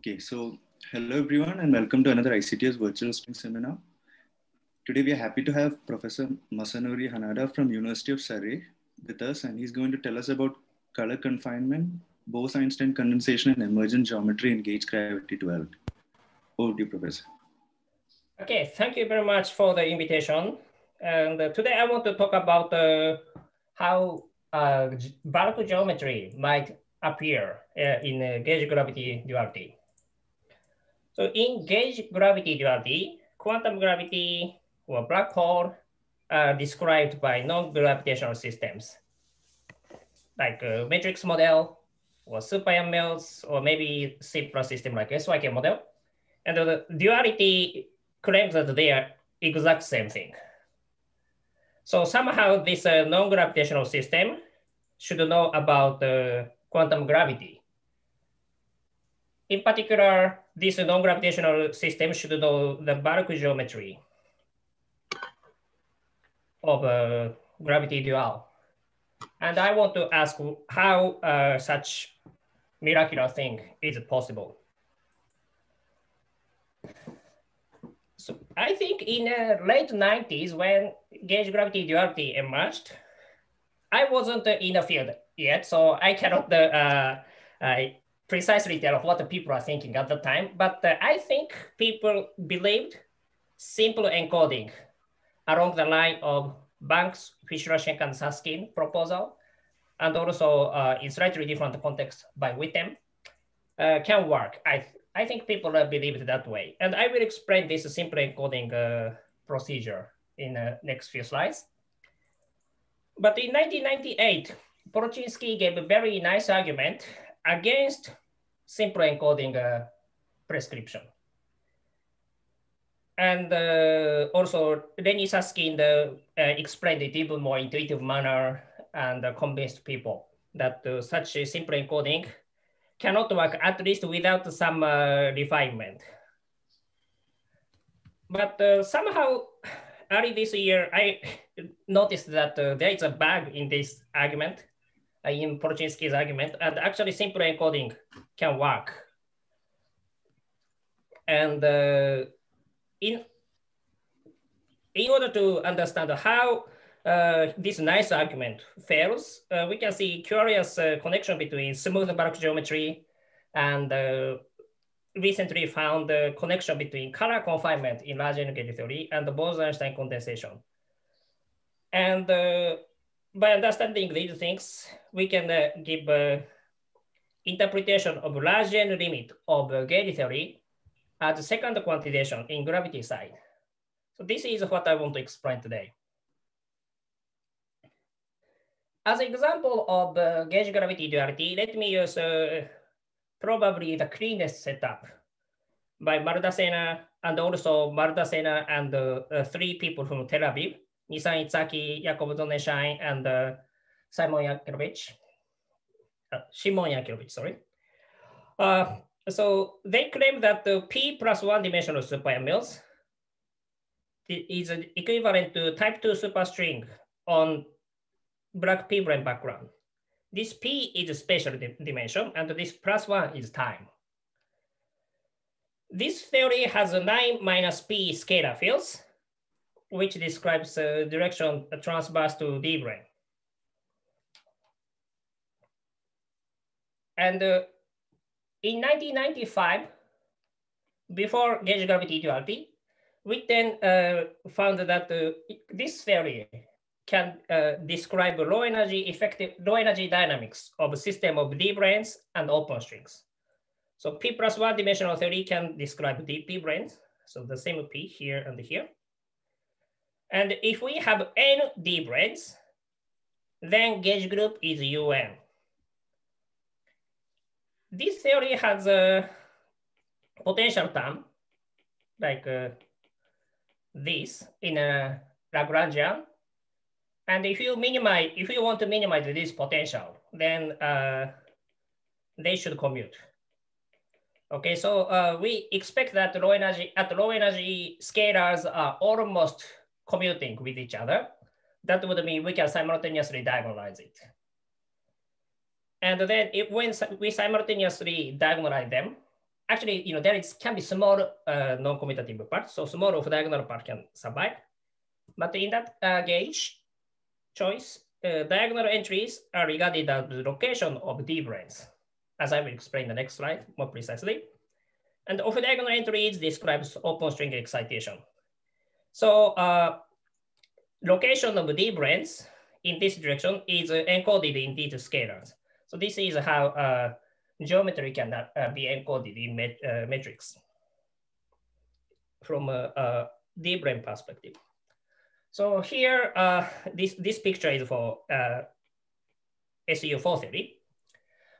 Okay, so hello everyone and welcome to another ICTS virtual string seminar. Today we are happy to have Professor Masanori Hanada from University of Surrey with us and he's going to tell us about color confinement, Bose-Einstein condensation and emergent geometry in gauge gravity 12. Over to you, Professor. Okay, thank you very much for the invitation. And uh, today I want to talk about uh, how uh, geometry might appear uh, in gauge gravity duality. So in gauge gravity duality, quantum gravity or black hole are described by non-gravitational systems, like a matrix model or super mills, or maybe simpler system like SYK model. And the duality claims that they are exact same thing. So somehow this uh, non-gravitational system should know about uh, quantum gravity. In particular, this non-gravitational system should know the bulk geometry of a gravity dual. And I want to ask how uh, such miraculous thing is possible. So I think in the late 90s when gauge gravity duality emerged, I wasn't in the field yet, so I cannot uh, uh, precisely tell what the people are thinking at the time, but uh, I think people believed simple encoding along the line of Banks, Fischler, Shenker, and Susskind proposal, and also uh, in slightly different context by Witten, uh, can work. I, th I think people uh, believe it that way. And I will explain this simple encoding uh, procedure in the next few slides. But in 1998, Polchinski gave a very nice argument against simple encoding uh, prescription. And uh, also Lenny Susskind uh, explained it even more intuitive manner and convinced people that uh, such a simple encoding cannot work at least without some uh, refinement. But uh, somehow early this year, I noticed that there is a bug in this argument in Polchinski's argument, and actually simple encoding can work. And uh, in, in order to understand how uh, this nice argument fails, uh, we can see curious uh, connection between smooth bulk geometry and uh, recently found the connection between color confinement in large gauge theory and the Bose-Einstein condensation. And uh, by understanding these things, we can uh, give uh, interpretation of large n limit of uh, gauge theory as second quantization in gravity side. So this is what I want to explain today. As an example of uh, gauge gravity duality, let me use uh, probably the cleanest setup by Maldacena and also Maldacena and uh, three people from Tel Aviv Nissan Itzhaki, Yakov Sonnenschein, and uh, Simon Yankielowicz. Uh, Shimon Yankielowicz, sorry. Uh, so they claim that the P plus one dimensional super mills is equivalent to type two superstring on black P brane background. This P is a spatial di dimension and this plus one is time. This theory has a nine minus P scalar fields which describes uh, direction transverse to D brane. And uh, in 1995, before gauge gravity duality, Witten uh, found that this theory can uh, describe low energy effective low energy dynamics of a system of D branes and open strings. So P plus one dimensional theory can describe D P branes. So the same P here and here. And if we have n D branes, then gauge group is UN. This theory has a potential term like uh, this in a Lagrangian. And if you minimize, if you want to minimize this potential, then uh, they should commute. Okay, so uh, we expect that low energy at low energy scalars are almost commuting with each other, that would mean we can simultaneously diagonalize it. And then if when we simultaneously diagonalize them, actually, you know, there is can be small uh, non-commutative part, so small off-diagonal part can survive. But in that uh, gauge choice, uh, diagonal entries are regarded as the location of D branes, as I will explain the next slide more precisely. And off-diagonal entries describes open string excitation. So uh, location of D branes in this direction is encoded in these scalars. So this is how uh, geometry can uh, be encoded in met uh, metrics from a, a D brane perspective. So here, uh, this, this picture is for uh, SU4 theory.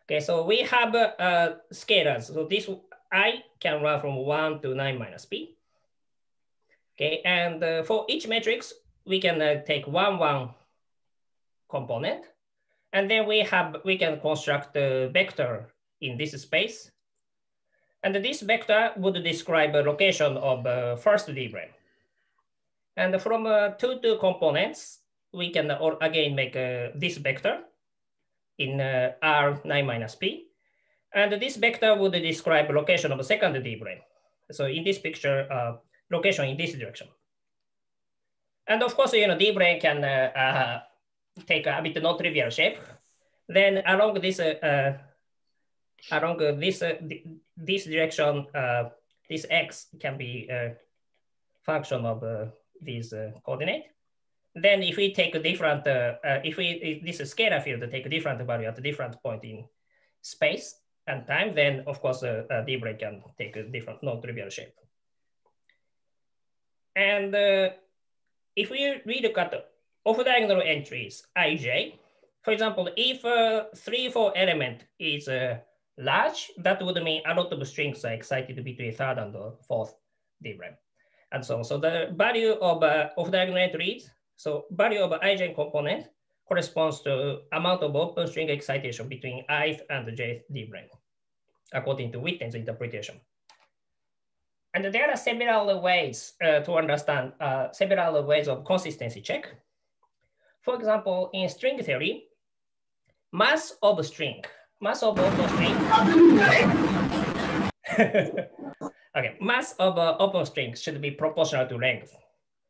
Okay, so we have uh, scalars. So this I can run from one to nine minus P. Okay, and uh, for each matrix, we can uh, take one, one component. And then we have, we can construct a vector in this space. And this vector would describe a location of uh, first D brane. And from uh, two two components, we can or again make uh, this vector in uh, R9 minus P. And this vector would describe location of second D brane. So in this picture, uh, location in this direction. And of course, you know, D brane can uh, uh, take a bit non-trivial shape. Then along this, along this, this direction, this X can be a function of uh, coordinate. Then if we take a different, uh, uh, if we, if this is scalar field, take a different value at a different point in space and time, then of course uh, uh, D brane can take a different non-trivial shape. And uh, if we relook at the off-diagonal entries, ij, for example, if uh, three, four element is uh, large, that would mean a lot of strings are excited between third and fourth D brane and so on. So the value of, uh, of diagonal entries, so value of ij component corresponds to amount of open string excitation between ith and jth D brane, according to Witten's interpretation. And there are several ways uh, to understand uh, several ways of consistency check. For example, in string theory, mass of string, mass of open string Okay, mass of uh, open string should be proportional to length.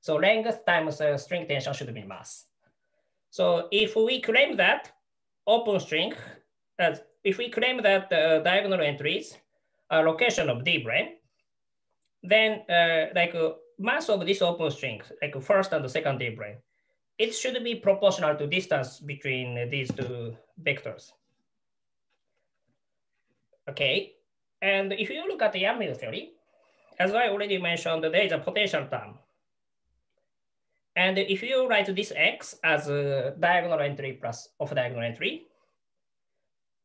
So length times uh, string tension should be mass. So if we claim that open string, uh, if we claim that the diagonal entries are location of D brane, then uh, like uh, mass of this open string, like first and the second D brane, it should be proportional to distance between these two vectors. Okay, and if you look at the Yang-Mills theory, as I already mentioned, there is a potential term. And if you write this x as a diagonal entry plus off diagonal entry,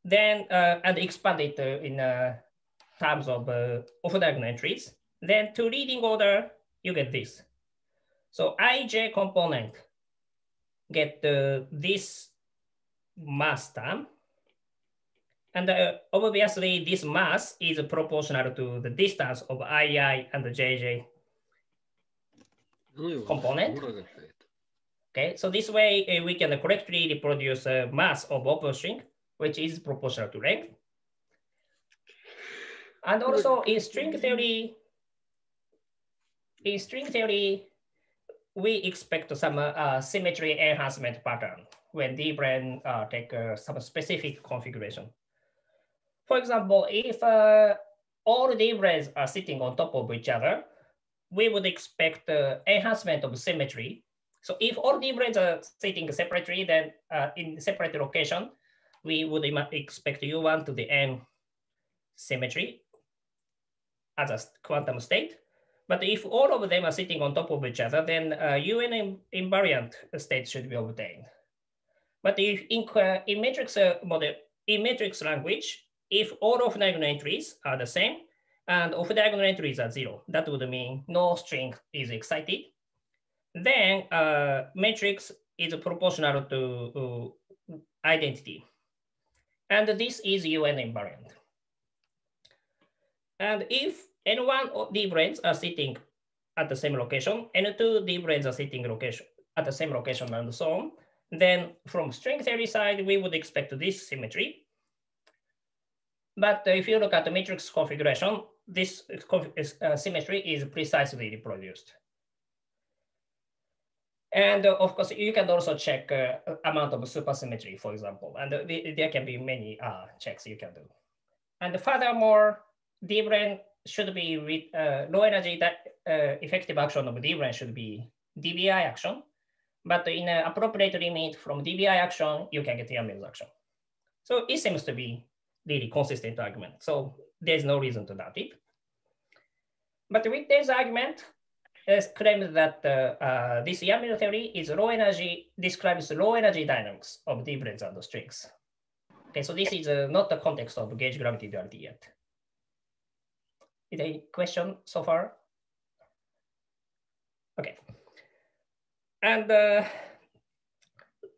then uh, and expand it uh, in uh, terms of uh, off diagonal entries, then to leading order, you get this. So ij component get uh, this mass term and uh, obviously this mass is proportional to the distance of II and the JJ component. Okay, so this way uh, we can correctly reproduce a mass of open string, which is proportional to length. And also in string theory, in string theory, we expect some uh, symmetry enhancement pattern when D brane uh, take uh, some specific configuration. For example, if uh, all branes are sitting on top of each other, we would expect uh, enhancement of symmetry. So if all the branes are sitting separately, then uh, in separate location, we would expect U1 to the N symmetry as a quantum state. But if all of them are sitting on top of each other, then uh, UN invariant state should be obtained. But if in, uh, in matrix uh, model, in matrix language, if all of diagonal entries are the same and off diagonal entries are zero, that would mean no string is excited. Then uh, matrix is proportional to identity. And this is UN invariant. And if N1 of D branes are sitting at the same location, N2 D branes are sitting location at the same location and so on, then from string theory side, we would expect this symmetry But if you look at the matrix configuration, this uh, symmetry is precisely reproduced. And uh, of course, you can also check uh, amount of supersymmetry, for example, and there can be many uh, checks you can do. And furthermore, d-brane should be with uh, low energy that uh, effective action of d-brane should be DBI action, but in an appropriate limit from DBI action, you can get Yang-Mills action. So it seems to be really consistent argument. So there's no reason to doubt it. But with this argument, it's claimed that uh, uh, this Yang-Mills theory is low energy, describes low energy dynamics of d-branes and the strings. Okay, so this is uh, not the context of gauge gravity duality yet. Is any question so far? Okay. And uh,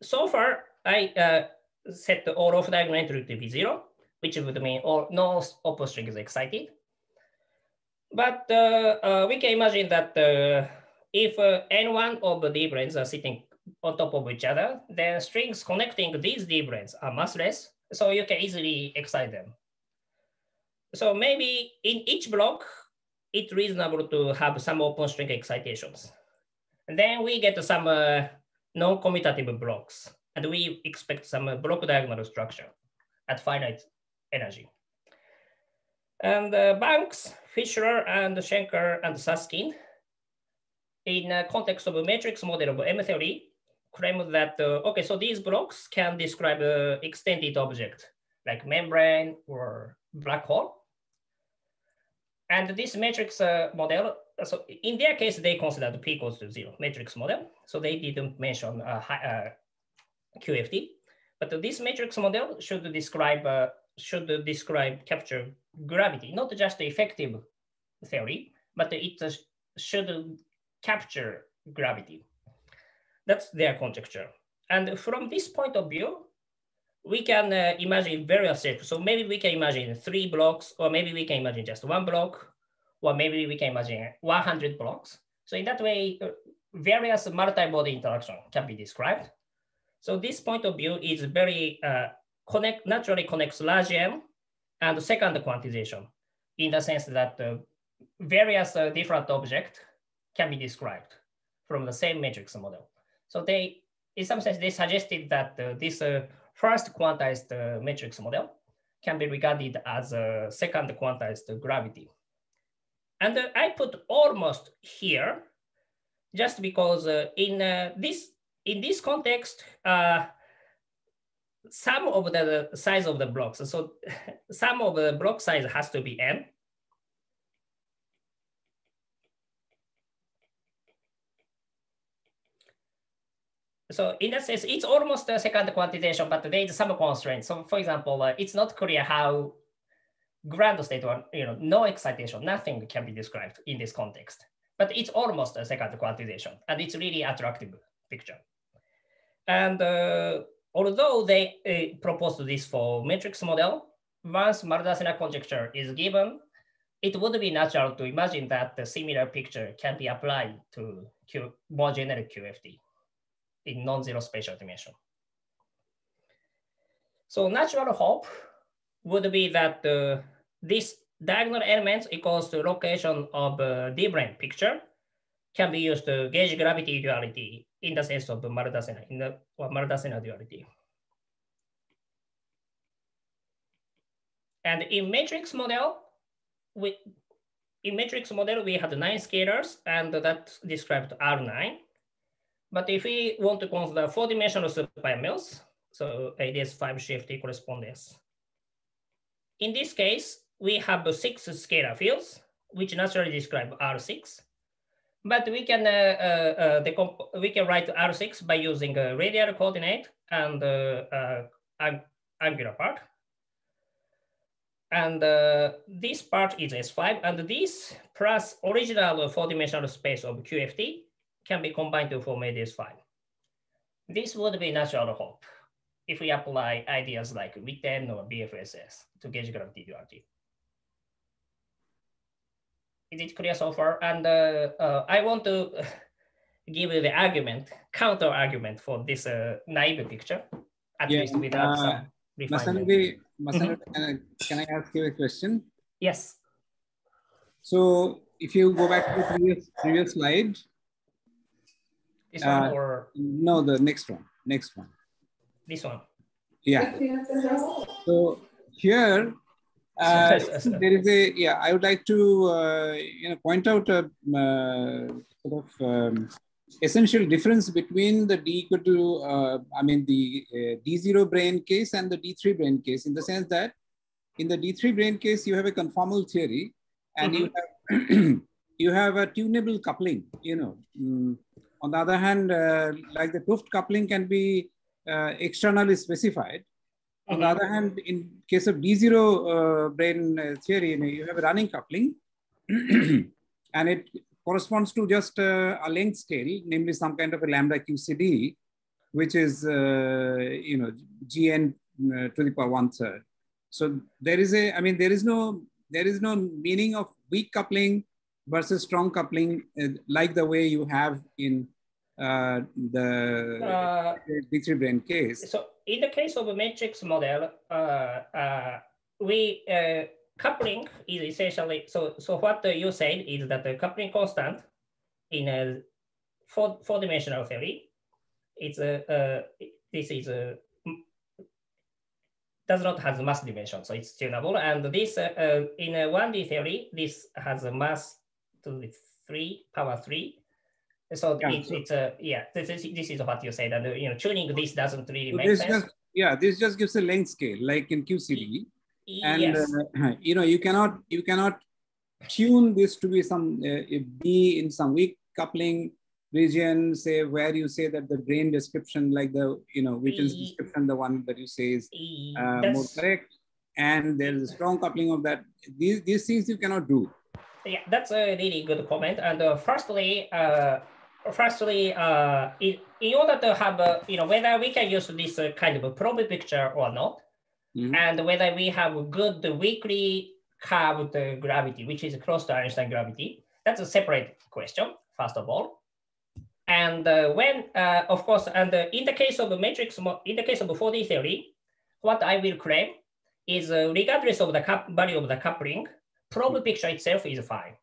so far, I uh, set the all of diagonal entry to be zero, which would mean all no open string is excited. But uh, uh, we can imagine that uh, if uh, any one of the d-branes are sitting on top of each other, then strings connecting these d-branes are massless, so you can easily excite them. So maybe in each block, it's reasonable to have some open string excitations. And then we get some uh, non-commutative blocks, and we expect some uh, block diagonal structure at finite energy. And uh, Banks, Fischler, and Shenker, and Susskind, in a context of a matrix model of M theory, claim that, uh, okay, so these blocks can describe an extended object like membrane or black hole. And this matrix uh, model, so in their case, they considered p equals to zero matrix model. So they didn't mention uh, high, uh, QFT, but this matrix model should describe uh, should describe capture gravity, not just effective theory, but it uh, should capture gravity. That's their conjecture. And from this point of view, we can uh, imagine various shapes. So maybe we can imagine three blocks, or maybe we can imagine just one block, or maybe we can imagine 100 blocks. So in that way, uh, various multi-body interaction can be described. So this point of view is very uh, connect, naturally connects large N and second quantization in the sense that uh, various uh, different objects can be described from the same matrix model. So they, in some sense, they suggested that uh, this uh, first quantized uh, matrix model can be regarded as a second quantized gravity. And uh, I put almost here, just because uh, in this in this context, some of the size of the blocks. So some of the block size has to be n, So in that sense, it's almost a second quantization, but there is some constraint. So for example, uh, it's not clear how ground state or you know no excitation, nothing can be described in this context. But it's almost a second quantization, and it's really attractive picture. And uh, although they uh, proposed this for matrix model, once Maldacena conjecture is given, it would be natural to imagine that the similar picture can be applied to Q, more generic QFT in non-zero spatial dimension. So natural hope would be that uh, this diagonal element equals to location of a d-brane picture can be used to gauge gravity duality in the sense of Maldacena, in the Maldacena duality. And in matrix model, we in matrix model, we had nine scalars and that described R9. But if we want to consider four-dimensional super-Yang-Mills, so it is five shift correspondence. In this case, we have six scalar fields, which naturally describe R6. But we can uh, uh, uh, we can write R6 by using a radial coordinate and uh, uh, angular part. And uh, this part is S5, and this plus original four-dimensional space of QFT can be combined to form ADS5. This would be natural hope if we apply ideas like Witten or BFSS to gauge gravity duality. Is it clear so far? And uh, uh, I want to give you the argument, counter argument for this uh, naive picture, at yeah, least without uh, some. Masanori, Masanori mm-hmm. can, I, can I ask you a question? Yes. So if you go back to the previous, previous slide. This one uh, or? No, the next one, next one. This one. Yeah. So here, uh, there is a, yeah, I would like to, uh, you know, point out a uh, sort of um, essential difference between the D equal to, uh, I mean, the uh, D0 brane case and the D3 brane case in the sense that in the D3 brane case, you have a conformal theory and mm -hmm. you mm-hmm. have you have a tunable coupling, you know. Mm. On the other hand, uh, like the 't Hooft coupling can be uh, externally specified. On the other hand, in case of D0 uh, brane uh, theory, you, know, you have a running coupling and it corresponds to just uh, a length scale, namely some kind of a lambda QCD, which is, you know, Gn to the power one third. So there is a, I mean, there is no, there is no meaning of weak coupling versus strong coupling uh, like the way you have in uh, the uh, D3 brane case. So in the case of a matrix model, we coupling is essentially, so, so what you said is that the coupling constant in a four, four dimensional theory, it's a, uh, this is a, does not have mass dimension, so it's tunable. And this, uh, uh, in a 1D theory, this has a mass to three, power three. So yeah, it's, so, it's a, yeah, this is, this is what you said, and you know, tuning this doesn't really so make sense. Just, yeah, this just gives a length scale, like in QCD and yes. uh, you know you cannot you cannot tune this to be some uh, be in some weak coupling region say where you say that the brane description like the you know Witten's description the one that you say is uh, more correct and there is a strong coupling of that these these things you cannot do yeah that's a really good comment and uh, firstly uh, firstly uh, in, in order to have a, you know whether we can use this uh, kind of a probe picture or not mm-hmm. and whether we have a good weakly curved gravity, which is close to Einstein gravity. That's a separate question, first of all. And uh, when, uh, of course, and uh, in the case of the matrix, in the case of 4D theory, what I will claim is uh, regardless of the value of the coupling, probe picture itself is fine.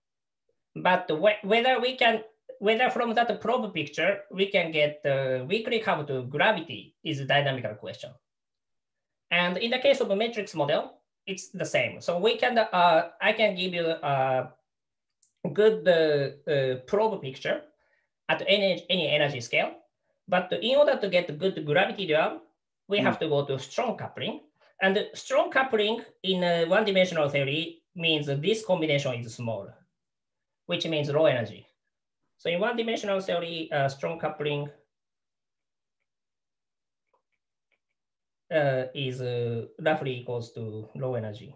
But wh whether we can, whether from that probe picture, we can get the weakly curved gravity is a dynamical question. And in the case of a matrix model, it's the same. So we can, uh, I can give you a good uh, uh, probe picture at any, any energy scale. But in order to get good gravity theorem, we mm. have to go to strong coupling. And strong coupling in a one-dimensional theory means this combination is small, which means low energy. So in one-dimensional theory, uh, strong coupling uh, is uh, roughly equals to low energy.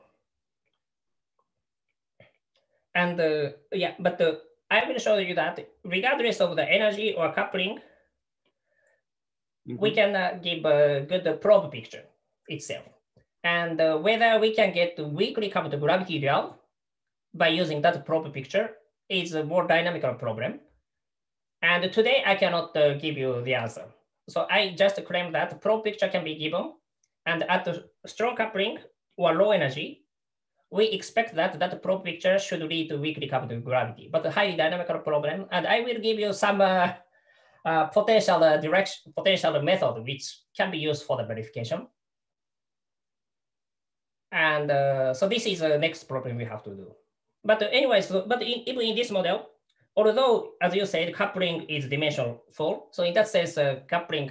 And uh, yeah, but uh, I will show you that regardless of the energy or coupling, mm -hmm. we can uh, give a good probe picture itself. And uh, whether we can get weakly coupled gravity real by using that probe picture is a more dynamical problem. And today I cannot uh, give you the answer. So I just claim that probe picture can be given and at the strong coupling or low energy, we expect that that probe picture should lead to weakly coupled gravity, but a highly dynamical problem. And I will give you some uh, uh, potential uh, direction, potential method which can be used for the verification. And uh, so this is the next problem we have to do. But anyways, but in, even in this model, although as you said, coupling is dimensional full, so in that sense, uh, coupling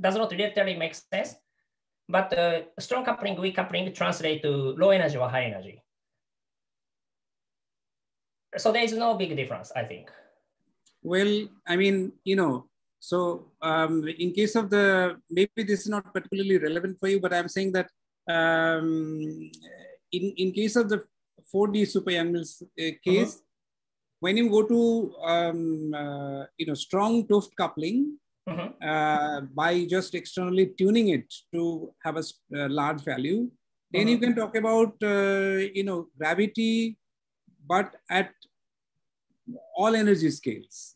does not literally make sense. But uh, strong coupling, weak coupling translate to low energy or high energy. So there is no big difference, I think. Well, I mean, you know, so um, in case of the, maybe this is not particularly relevant for you, but I'm saying that um, in, in case of the 4D super Yang-Mills uh, case, uh -huh. when you go to, um, uh, you know, strong 't Hooft coupling, mm-hmm. uh, by just externally tuning it to have a, a large value. Then mm-hmm. you can talk about, uh, you know, gravity, but at all energy scales.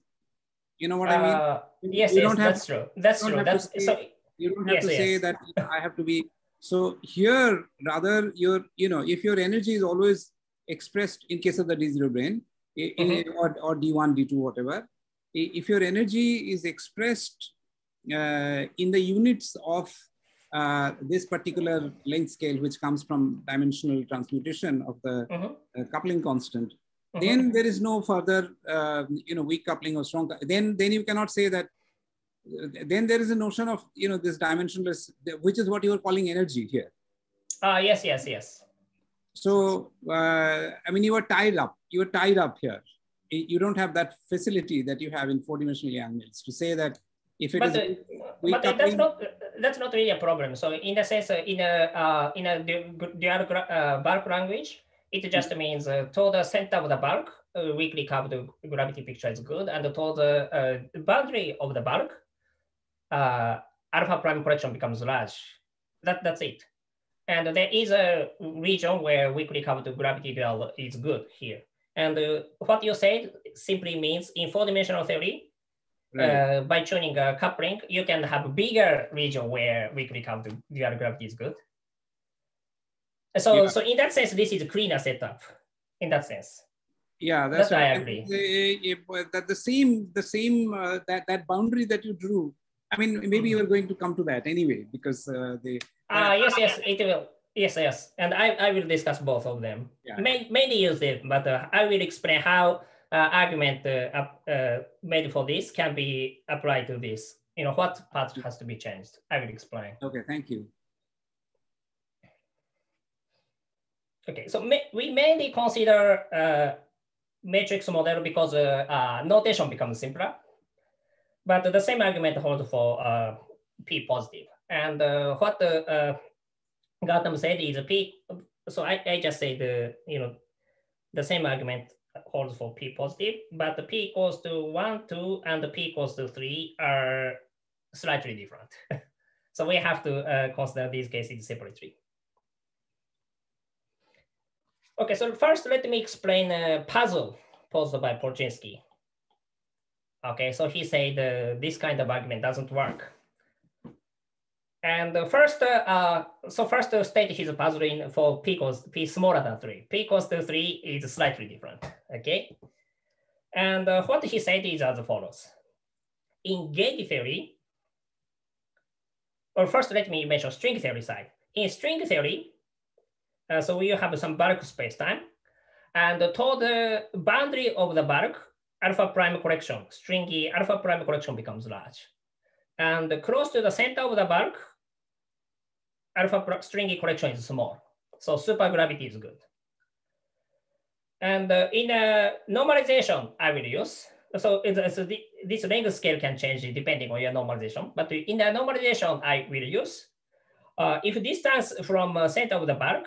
You know what I mean? Uh, yes, you yes, don't have, that's true. That's true. That's say, so. You don't have yes, to yes. say that I have to be So here, rather, your, you know, if your energy is always expressed in case of the D0 brane mm-hmm. or, or D1, D2, whatever, if your energy is expressed uh, in the units of uh, this particular length scale, which comes from dimensional transmutation of the uh-huh. uh, coupling constant, uh-huh. then there is no further, uh, you know, weak coupling or strong. Then, then you cannot say that. Uh, then there is a notion of, you know, this dimensionless, which is what you are calling energy here. Ah, yes, yes, yes. So, uh, I mean, you are tied up. You are tied up here. You don't have that facility that you have in four-dimensional mills to say that if it but, is, but that's not that's not really a problem. So in a sense, uh, in a uh, in a dual uh, bulk language, it just mm. means uh, toward the center of the bulk, uh, weakly curved gravity picture is good, and toward the uh, boundary of the bulk, uh, alpha prime correction becomes large. That that's it. And there is a region where weakly coupled gravity is good here. And uh, what you said simply means in four-dimensional theory, uh, by tuning a coupling, you can have a bigger region where weakly coupled dual gravity is good. So, yeah. so in that sense, this is a cleaner setup. In that sense. Yeah, that's, that's right. I agree. The, that the same, the same uh, that that boundary that you drew. I mean, maybe you are going to come to that anyway because uh, the. Ah, uh, yes, yes, it will. Yes, yes, and I, I will discuss both of them. Yeah. May, mainly use it, but uh, I will explain how uh, argument uh, uh, made for this can be applied to this. You know, what part has to be changed? I will explain. Okay, thank you. Okay, so we mainly consider uh, matrix model because notation becomes simpler. But the same argument holds for uh, P positive. And uh, what the uh, Gautam said is P, so I, I just say the, you know, the same argument holds for p positive, but the p equals to 1, 2, and the p equals to 3 are slightly different. so we have to uh, consider these cases separately. Okay, so first let me explain a puzzle posed by Polchinski. Okay, so he said uh, this kind of argument doesn't work. And first, uh, so first state his puzzling for p equals p smaller than three. p equals to three is slightly different, okay? And uh, what he said is as follows. In gauge theory, or first let me mention string theory side. In string theory, uh, so we have some bulk spacetime, and toward the boundary of the bulk, alpha prime correction, stringy alpha prime correction becomes large. And close to the center of the bulk, alpha stringy correction is small. So supergravity is good. And uh, in a normalization, I will use. So it's, it's the, this length scale can change depending on your normalization. But in the normalization, I will use. Uh, if distance from uh, center of the bulk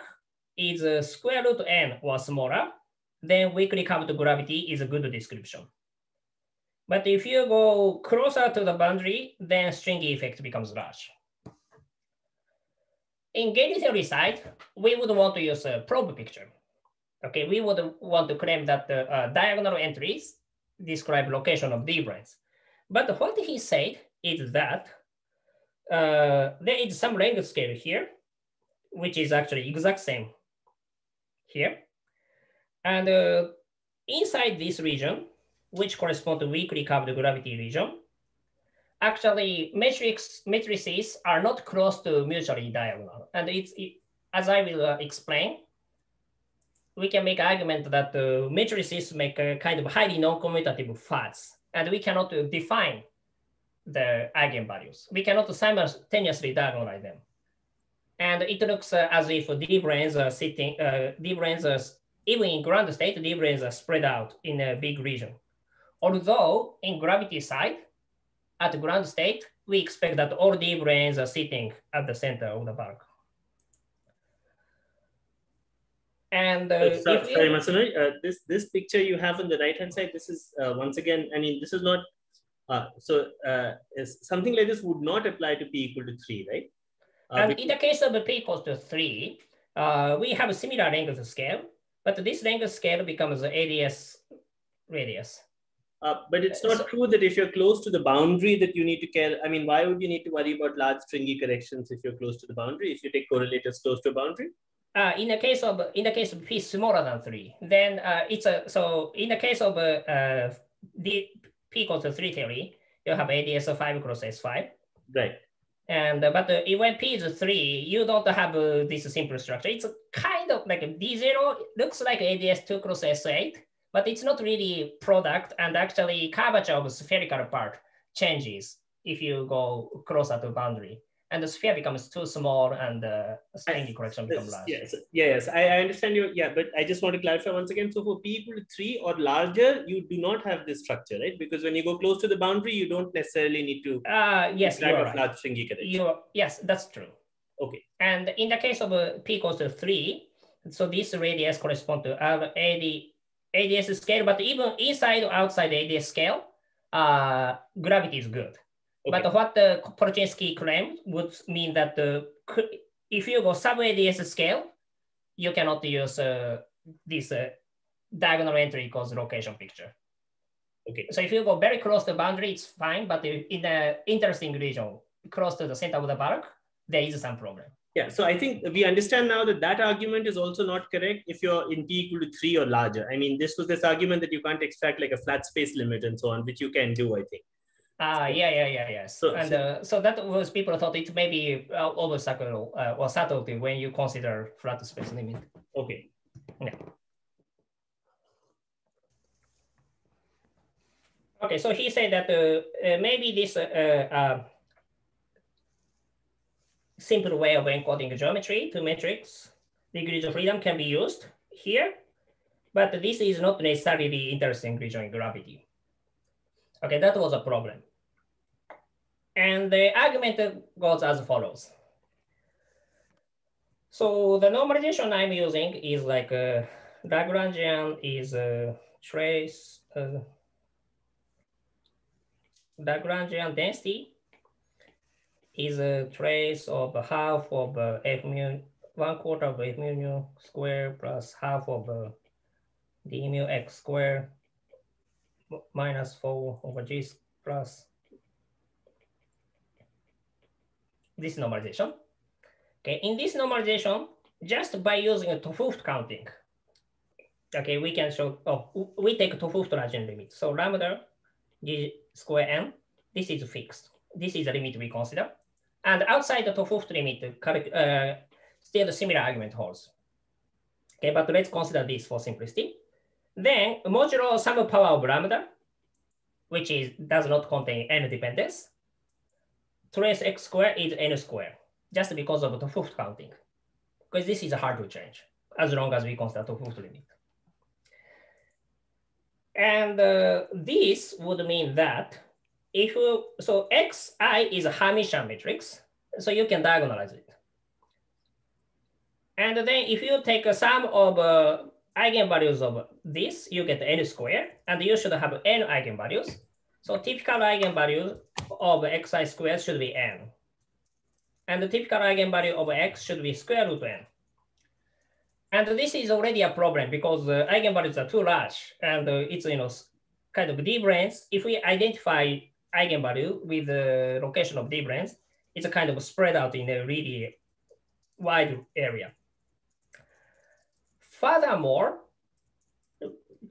is uh, square root n or smaller, then weakly coupled gravity is a good description. But if you go closer to the boundary, then stringy effect becomes large. In gauge theory side, we would want to use a probe picture. Okay, we would want to claim that the uh, diagonal entries describe location of D-branes. But what he said is that uh, there is some length scale here, which is actually exact same here. And uh, inside this region, which correspond to weakly curved gravity region, actually matrix matrices are not close to mutually diagonal. And it's, it, as I will uh, explain, we can make argument that uh, matrices make a kind of highly non-commutative FADs, and we cannot uh, define the eigenvalues. We cannot simultaneously diagonalize them. And it looks uh, as if D-branes are sitting, uh, D-branes are, even in ground state, D-branes are spread out in a big region. Although in gravity side, at ground state, we expect that all D-branes are sitting at the center of the bulk. And uh, uh, sorry, sorry Masanori, uh, this this picture you have on the right hand side, this is uh, once again, I mean, this is not uh, so uh, something like this would not apply to p equal to three, right? and in the case of p equals to three, we have a similar length of scale, but this length scale becomes the ADS radius. Uh, but it's not true that if you're close to the boundary that you need to care. I mean, why would you need to worry about large stringy corrections if you're close to the boundary? If you take correlators close to a boundary? Uh, in the case of in the case of p smaller than three, then uh, it's a so in the case of uh, uh the p equals to three theory, you have ADS of five cross S five. Right. And uh, but uh, when p is three, you don't have uh, this simple structure. It's kind of like D zero looks like ADS two cross S eight, but it's not really product. And actually, curvature of spherical part changes if you go closer to boundary and the sphere becomes too small and the stringy correction becomes large. Yes, yes, I, I understand you. Yeah, but I just want to clarify once again. So for p equal to three or larger, you do not have this structure, right? Because when you go close to the boundary, you don't necessarily need to. Uh, yes, you're right. large stringy correction. You're, yes, that's true. Okay. And in the case of uh, p equals to three, so this radius correspond to our AD, ADS scale, but even inside or outside the ADS scale, uh, gravity is good. Okay. But what the Polchinski claim would mean that the, if you go sub-ADS scale, you cannot use uh, this uh, diagonal entry equals location picture. Okay. So if you go very close to the boundary, it's fine. But in the interesting region, close to the center of the bulk, there is some problem. Yeah, so I think we understand now that that argument is also not correct if you're in p equal to three or larger. I mean, this was this argument that you can't extract like a flat space limit and so on, which you can do, I think. Ah, yeah, yeah, yeah, yes. So, and uh, so that was people thought it may be uh, over subtle uh, or subtlety when you consider flat space limit. Okay. Yeah. Okay, so he said that uh, uh, maybe this uh, uh, simple way of encoding geometry to matrix degrees of freedom can be used here, but this is not necessarily interesting region in gravity. Okay, that was a problem. And the argument goes as follows. So the normalization I'm using is like uh, Lagrangian is a trace, uh, Lagrangian density is a trace of half of uh, f mu, one quarter of f mu square plus half of uh, d mu x square minus four over g plus this normalization. Okay, in this normalization, just by using a 't Hooft counting, okay, we can show, oh, we take 't Hooft Lagian limit. So lambda g square n, this is fixed. This is the limit we consider. And outside the 't Hooft limit, uh, still the similar argument holds. Okay, but let's consider this for simplicity. Then modulo some power of lambda, which is does not contain any dependence, trace x square is n square, just because of the 't counting. Because this is a hard to change as long as we consider the 't limit. And uh, this would mean that if you, so xi is a Hermitian matrix, so you can diagonalize it. And then if you take a sum of uh, eigenvalues of this, you get n squared, and you should have n eigenvalues. So typical eigenvalue of xi squared should be n. And the typical eigenvalue of x should be square root of n. And this is already a problem because the eigenvalues are too large and it's you know kind of d-branes. If we identify eigenvalue with the location of d-branes, it's a kind of spread out in a really wide area. Furthermore,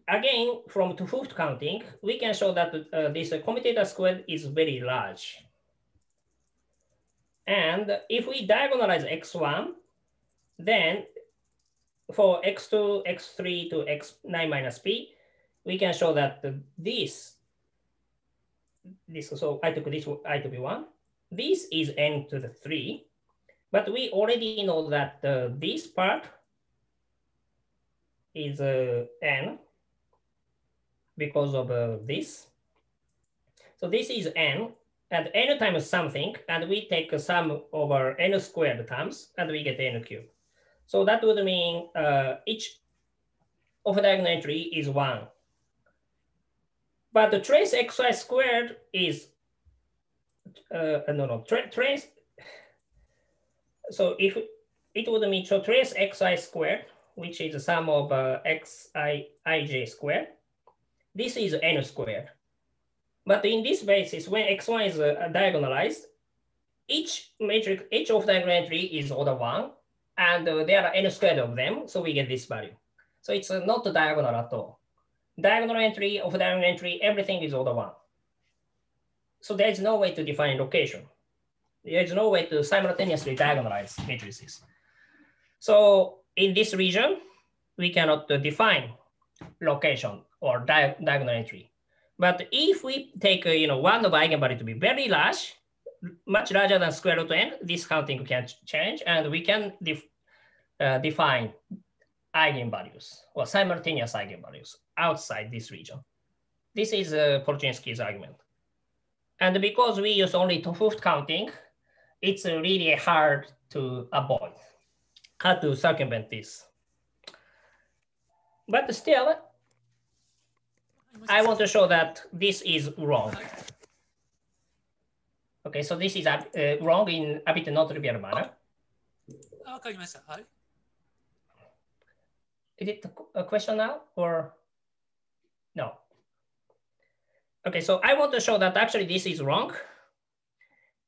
again, from 't Hooft counting, we can show that uh, this commutator squared is very large. And if we diagonalize x1, then for x2, x3 to x9 minus p, we can show that this, this so I took this I to be one, this is n to the three, but we already know that uh, this part is uh, n, because of uh, this. So this is n, and n times something, and we take a sum over n squared times, and we get n cubed. So that would mean uh, each of diagonal entry is one. But the trace xy squared is, uh, no, no, tra trace, so if it would mean, so trace xi squared, which is the sum of uh, xi ij squared, this is n squared. But in this basis, when x1 is uh, diagonalized, each matrix, each of diagonal entry is order one, and uh, there are n squared of them, so we get this value. So it's uh, not diagonal at all. Diagonal entry of diagonal entry, everything is order one. So there is no way to define location. There is no way to simultaneously diagonalize matrices. So in this region, we cannot define location or di diagonal entry. But if we take uh, you know one of eigenvalue to be very large, much larger than square root n, this counting can change, and we can def uh, define eigenvalues or simultaneous eigenvalues outside this region. This is uh, Polchinski's argument. And because we use only 2 counting, it's really hard to avoid, hard to circumvent this. But still, I want to show that this is wrong. Okay, so this is uh, wrong in a bit non-trivial manner. Is it a question now or no? Okay, so I want to show that actually this is wrong.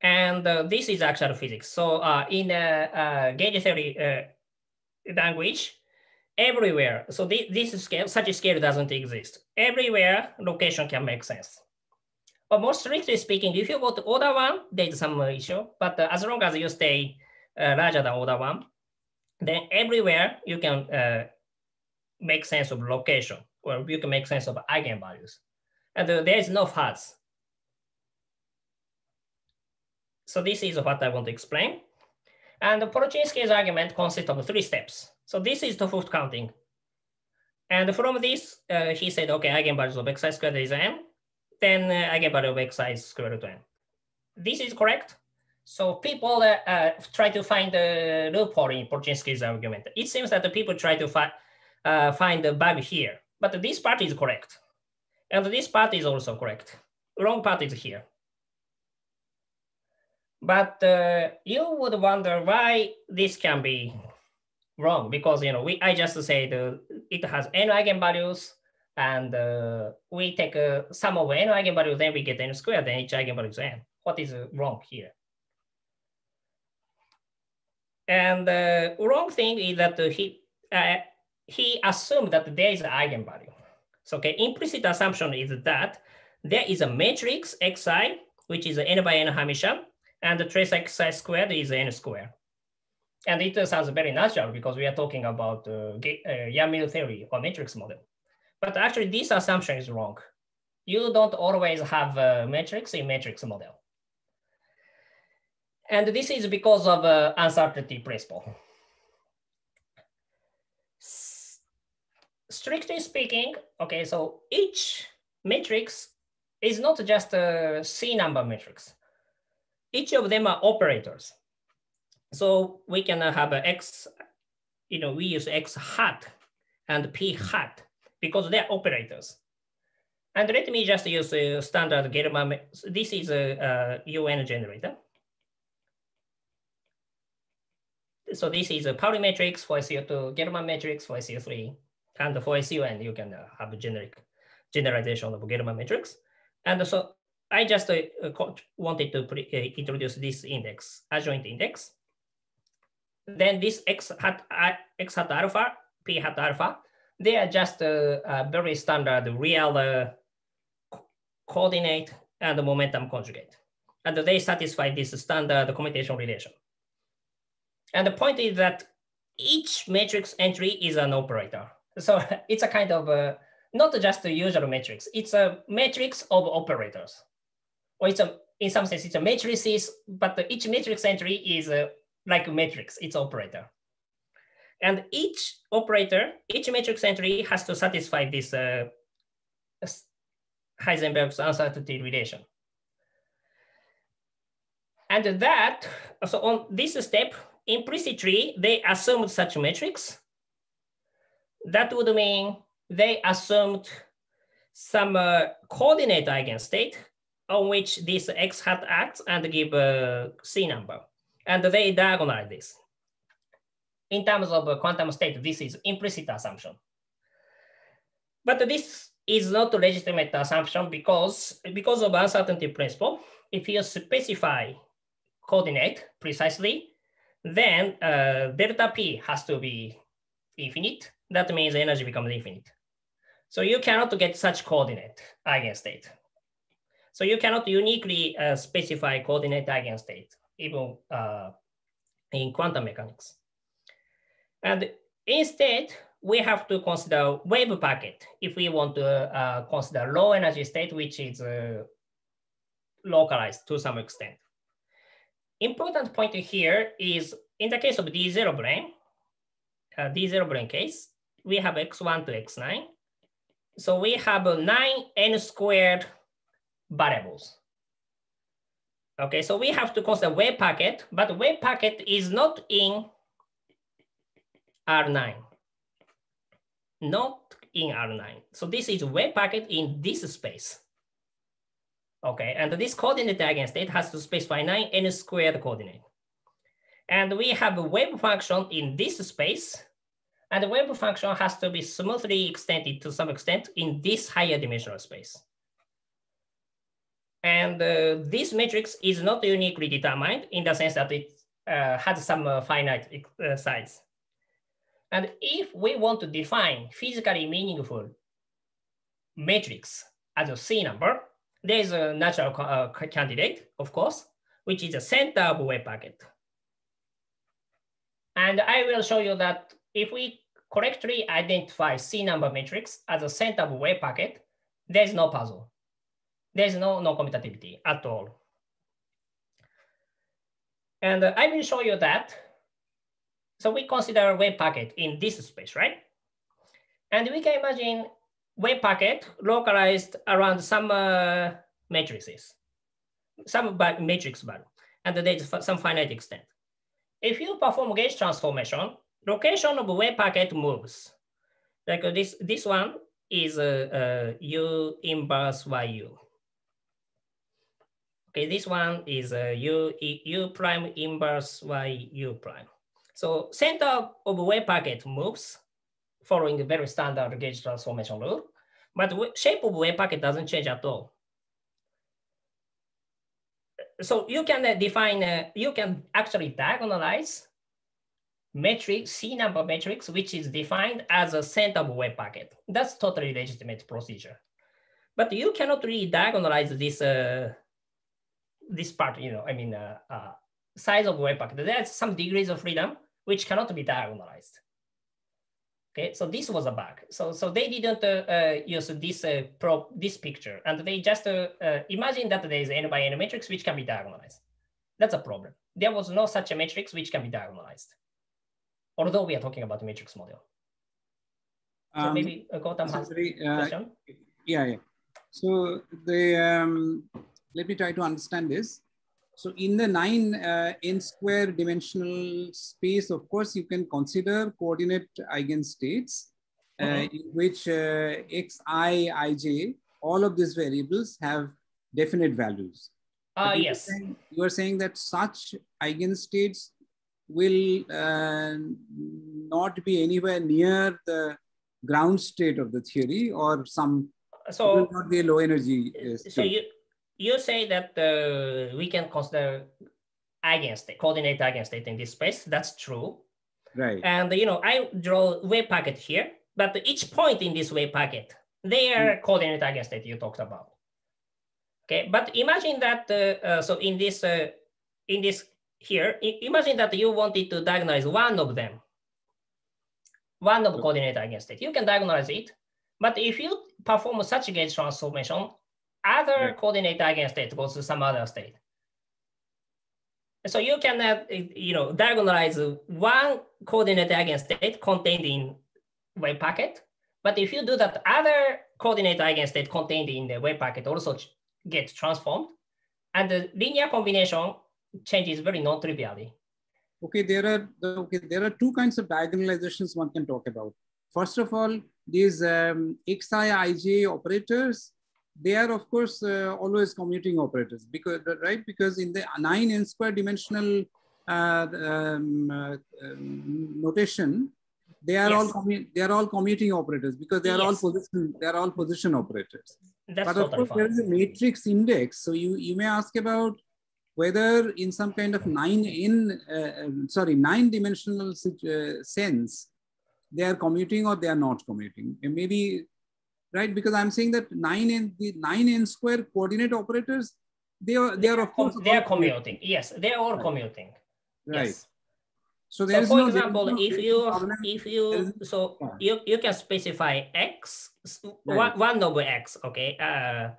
And uh, this is actual physics. So uh, in uh, uh gauge theory uh, language, everywhere, so this, this scale, such a scale doesn't exist. Everywhere, location can make sense. But more strictly speaking, if you go to order one, there's some issue. But uh, as long as you stay larger than order one, then everywhere you can make sense of location, or you can make sense of eigenvalues. And uh, there is no fuzz. So this is what I want to explain. And Polchinski's argument consists of three steps. So this is the first counting. And from this, uh, he said, okay, eigenvalues of xi squared is n, then uh, eigenvalue of xi is square root n. This is correct. So people uh, uh, try to find the loophole in Polchinski's argument. It seems that the people try to fi uh, find the bug here, but this part is correct. And this part is also correct. Wrong part is here. But uh, you would wonder why this can be wrong because you know we I just said uh, it has n eigenvalues and uh, we take a uh, sum of n eigenvalues, then we get n squared, then each eigenvalue is n. What is wrong here? And the uh, wrong thing is that he uh, he assumed that there is an eigenvalue. So okay, implicit assumption is that there is a matrix xi, which is n by n Hermitian, and the trace xi squared is n squared. And it sounds very natural because we are talking about uh, uh, Yang-Mills theory or matrix model. But actually this assumption is wrong. You don't always have a matrix in matrix model. And this is because of uh, uncertainty principle. strictly speaking, okay, so each matrix is not just a C number matrix. Each of them are operators. So we can have X, you know, we use X hat and P hat because they're operators. And let me just use a standard Gell-Mann. This is a, a UN generator. So this is a Pauli matrix for SU2, Gell-Mann matrix for SU3, and for SUN, you can uh, have a generic generalization of Gell-Mann matrix. And so I just uh, wanted to uh, introduce this index, adjoint index. Then this x hat, x hat alpha, p hat alpha, they are just a, a very standard real uh, coordinate and momentum conjugate. And they satisfy this standard commutation relation. And the point is that each matrix entry is an operator. So it's a kind of a, not just a usual matrix, it's a matrix of operators. Or it's a, in some sense, it's a matrices, but each matrix entry is a, like a matrix, it's operator. And each operator, each matrix entry has to satisfy this uh, Heisenberg's uncertainty relation. And that, so on this step, implicitly, they assumed such matrix that would mean they assumed some uh, coordinate eigenstate on which this x hat acts and give a C number. And they diagonalize this. In terms of quantum state, this is implicit assumption. But this is not a legitimate assumption because, because of uncertainty principle. If you specify coordinate precisely, then uh, delta P has to be infinite. That means energy becomes infinite. So you cannot get such coordinate eigenstate. So you cannot uniquely uh, specify coordinate eigenstate, even uh, in quantum mechanics. And instead, we have to consider wave packet if we want to uh, consider low energy state, which is uh, localized to some extent. Important point here is in the case of D0 brane, uh, D0 brane case, we have X1 to X9. So we have a nine N squared variables. Okay, so we have to consider wave packet, but wave packet is not in R9, not in R9. So this is a wave packet in this space. Okay, and this coordinate eigenstate has to specify 9 n squared coordinate. And we have a wave function in this space, and the wave function has to be smoothly extended to some extent in this higher dimensional space. And uh, this matrix is not uniquely determined in the sense that it uh, has some uh, finite uh, size. And if we want to define physically meaningful matrix as a C number, there is a natural uh, candidate, of course, which is the center of wave packet. And I will show you that if we correctly identify C number matrix as a center of wave packet, there is no puzzle. There is no no commutativity at all. And I will show you that. So we consider wave packet in this space, right? And we can imagine wave packet localized around some uh, matrices, some matrix value, and there's some finite extent. If you perform gauge transformation, location of wave packet moves. Like this, this one is uh, uh, U inverse YU. Okay, this one is uh, U, U prime inverse Y U prime. So center of wave packet moves following the very standard gauge transformation rule, but shape of wave packet doesn't change at all. So you can uh, define, uh, you can actually diagonalize matrix, C number matrix, which is defined as a center of wave packet. That's totally legitimate procedure. But you cannot really diagonalize this uh, this part, you know, I mean, uh, uh, size of wave packet. There's some degrees of freedom which cannot be diagonalized. Okay, so this was a bug. So so they didn't uh, uh, use this uh, pro this picture, and they just uh, imagine that there is n by n matrix which can be diagonalized. That's a problem. There was no such a matrix which can be diagonalized, although we are talking about matrix model. So um, maybe uh, Gautam has question. Yeah, yeah. So the um, let me try to understand this. So in the nine uh, n square dimensional space, of course, you can consider coordinate eigenstates uh, mm -hmm. in which uh, xi, ij, all of these variables have definite values. Ah, yes. Saying, you are saying that such eigenstates will uh, not be anywhere near the ground state of the theory or some so not be low energy uh, state. So you, you say that uh, we can consider eigenstate, coordinate eigenstate in this space. That's true. Right. And you know, I draw wave packet here, but each point in this wave packet, they are mm. coordinate eigenstate you talked about. Okay, but imagine that, uh, uh, so in this, uh, in this here, imagine that you wanted to diagonalize one of them, one of the coordinate eigenstate. You can diagonalize it, but if you perform such a gauge transformation, other coordinate eigenstate goes to some other state. So you can, you know, diagonalize one coordinate eigenstate contained in wave packet. But if you do that, other coordinate eigenstate contained in the wave packet also get transformed. And the linear combination changes very non-trivially. Okay, there are okay. There are two kinds of diagonalizations one can talk about. First of all, these um, xi operators they are of course uh, always commuting operators because right because in the nine n square dimensional uh, um, uh, um, notation they are yes. all they are all commuting operators because they are yes. all position they are all position operators. That's but of course, there is a matrix index. So you you may ask about whether in some kind of nine in uh, um, sorry nine dimensional uh, sense they are commuting or they are not commuting. And maybe right because I'm saying that nine n the nine n square coordinate operators they are they, they are of course they are commuting. Yes, they are all commuting. Right. Yes. So, so for no, example, no, if you if you so yeah. you you can specify x right. one one over x. Okay, uh,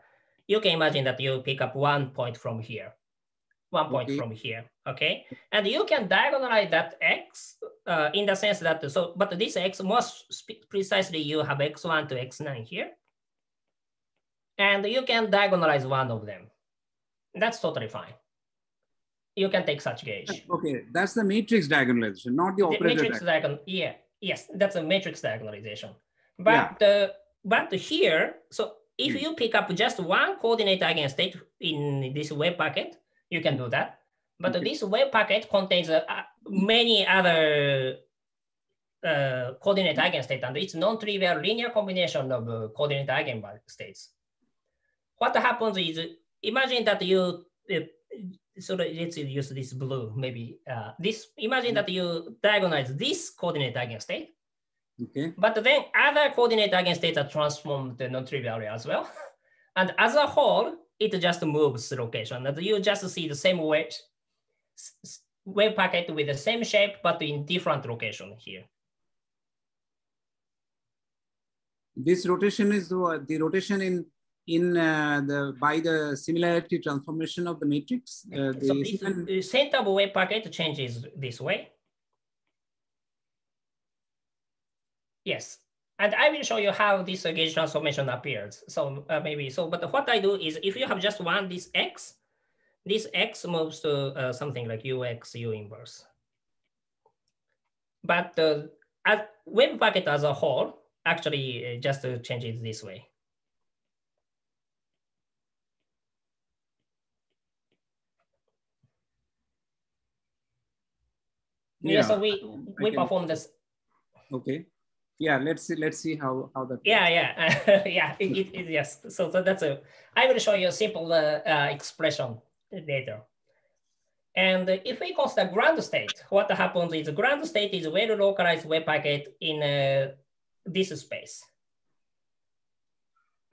you can imagine that you pick up one point from here, one point okay. from here. Okay, and you can diagonalize that x uh, in the sense that so, but this x most precisely you have x1 to x9 here, and you can diagonalize one of them. That's totally fine you can take such gauge. Okay, that's the matrix diagonalization, not the, the operator. Matrix diagon, yeah, yes, that's a matrix diagonalization. But yeah. uh, but here, so if hmm. you pick up just one coordinate eigenstate in this wave packet, you can do that. But okay. this wave packet contains uh, many other uh, coordinate eigenstate, and it's non-trivial linear combination of uh, coordinate eigenstates. What happens is, imagine that you uh, so let's use this blue, maybe uh, this, imagine that you diagonalize this coordinate eigenstate. Okay. But then other coordinate eigenstates are transformed non-trivially as well. and as a whole, it just moves location. And you just see the same wave, wave packet with the same shape, but in different location here. This rotation is the rotation in in uh, the by the similarity transformation of the matrix. Uh, so the center of wave packet changes this way. Yes, and I will show you how this uh, gauge transformation appears. So uh, maybe so, but what I do is if you have just one this x, this x moves to uh, something like ux u inverse. But the uh, wave packet as a whole actually just changes this way. yeah, yeah so we we can, perform this okay yeah let's see let's see how how that yeah yeah. Yeah it, it, it, yes. So, so that's a i will show you a simple uh, uh, expression later. And if we consider ground state what happens is ground state is a well localized wave packet in uh, this space.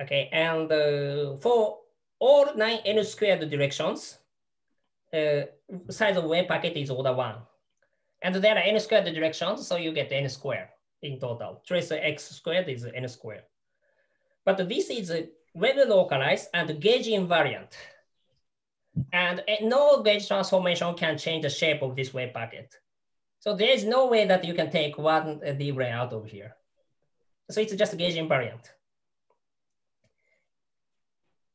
Okay and uh, for all nine n squared directions uh, size of wave packet is order one. And there are n squared directions, so you get n squared in total. Trace x squared is n squared. But this is well localized and gauge invariant. And no gauge transformation can change the shape of this wave packet. So there is no way that you can take one libre out of here. So it's just gauge invariant.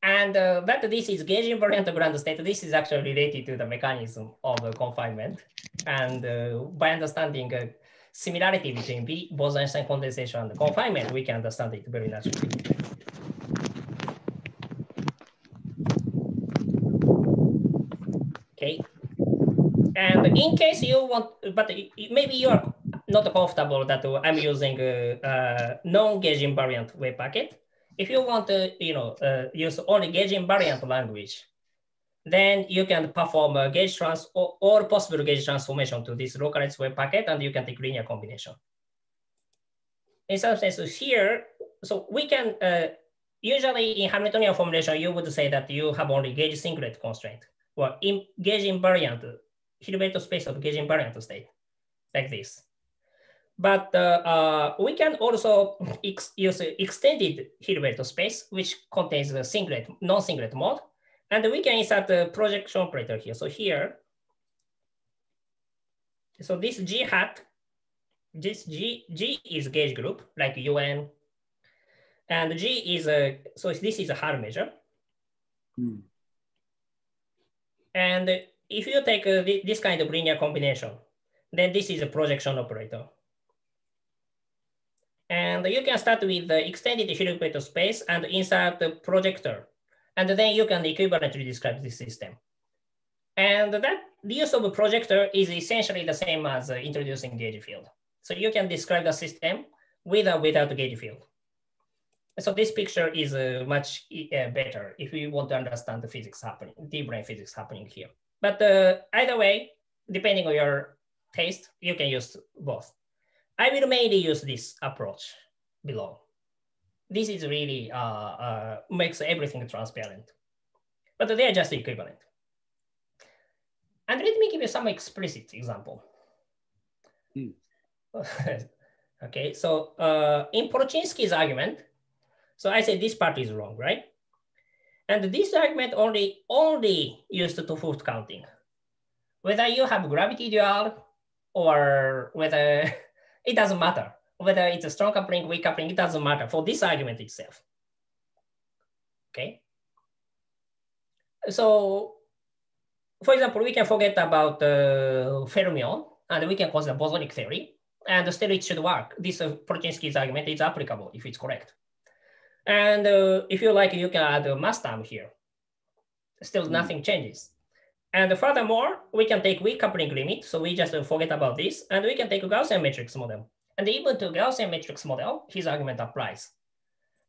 And uh, that this is gauge invariant ground state. This is actually related to the mechanism of uh, confinement. And uh, by understanding uh, similarity between B, Bose-Einstein condensation and confinement, we can understand it very naturally. Okay. And in case you want, but maybe you are not comfortable that I'm using a, a non-gauge invariant wave packet if you want to, you know, uh, use only gauge invariant language, then you can perform a gauge trans or possible gauge transformation to this localized wave packet, and you can take linear combination. In some sense, here, so we can uh, usually in Hamiltonian formulation, you would say that you have only gauge singlet constraint, or in gauge invariant Hilbert space of gauge invariant state, like this. But uh, uh, we can also ex use extended Hilbert space, which contains the singlet, non-singlet mode. And we can insert the projection operator here. So here, so this G hat, this G, G is gauge group, like UN. And G is a, so this is a Haar measure. Hmm. And if you take uh, this kind of linear combination, then this is a projection operator. And you can start with the extended Hilbert space and insert the projector. And then you can equivalently describe this system. And that the use of a projector is essentially the same as uh, introducing gauge field. So you can describe the system with or without gauge field. So this picture is uh, much uh, better if you want to understand the physics happening, D brane physics happening here. But uh, either way, depending on your taste, you can use both. I will mainly use this approach below. This is really uh, uh, makes everything transparent, but they are just equivalent. And let me give you some explicit example. Hmm. okay, so uh, in Polchinski's argument, so I say this part is wrong, right? And this argument only only used 't Hooft counting. Whether you have gravity dual or whether it doesn't matter. Whether it's a strong coupling, weak coupling, it doesn't matter for this argument itself. Okay. So, for example, we can forget about uh, fermion and we can consider bosonic theory and still it should work. This uh, Polchinski's argument is applicable if it's correct. And uh, if you like, you can add a mass term here. Still mm. nothing changes. And furthermore, we can take weak coupling limit. So we just forget about this. And we can take Gaussian matrix model. And even to Gaussian matrix model, his argument applies.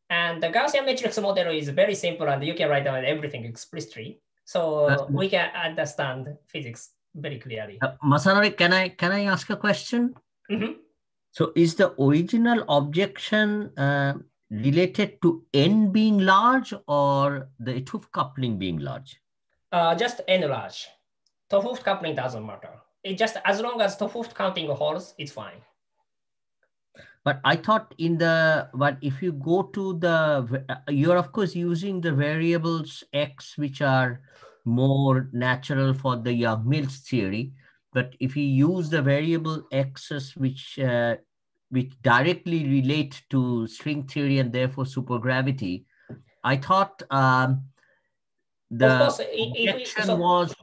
And the Gaussian matrix model is very simple and you can write down everything explicitly. So uh, we can understand physics very clearly. Uh, Masanori, can I, can I ask a question? Mm -hmm. So is the original objection uh, related to n being large or the 't coupling being large? Uh, just n large. 't Hooft coupling doesn't matter. It just as long as 't Hooft counting holds, it's fine. But I thought in the, but if you go to the, you're of course using the variables x, which are more natural for the Yang-Mills theory. But if you use the variable x's, which uh, which directly relate to string theory and therefore supergravity, I thought um, the course, objection so, was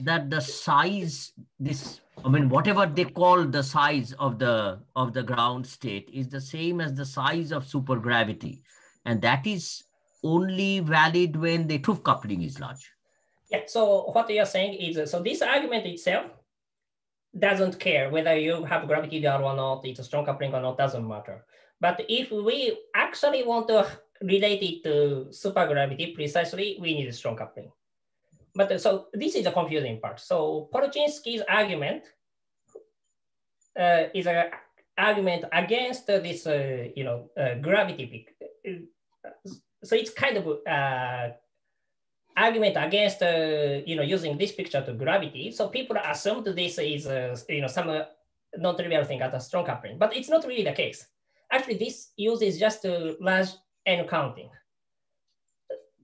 that the size, this, I mean, whatever they call the size of the of the ground state is the same as the size of supergravity, and that is only valid when the 't Hooft coupling is large. Yeah. So what you are saying is, uh, so this argument itself doesn't care whether you have gravity there or not, it's a strong coupling or not, doesn't matter. But if we actually want to relate it to supergravity precisely, we need a strong coupling. But so this is a confusing part. So Polchinski's argument uh, is an argument against this, uh, you know, uh, gravity. So it's kind of uh, argument against uh, you know using this picture to gravity. So people assumed this is uh, you know some uh, non-trivial thing at a strong coupling, but it's not really the case. Actually, this uses just large n counting.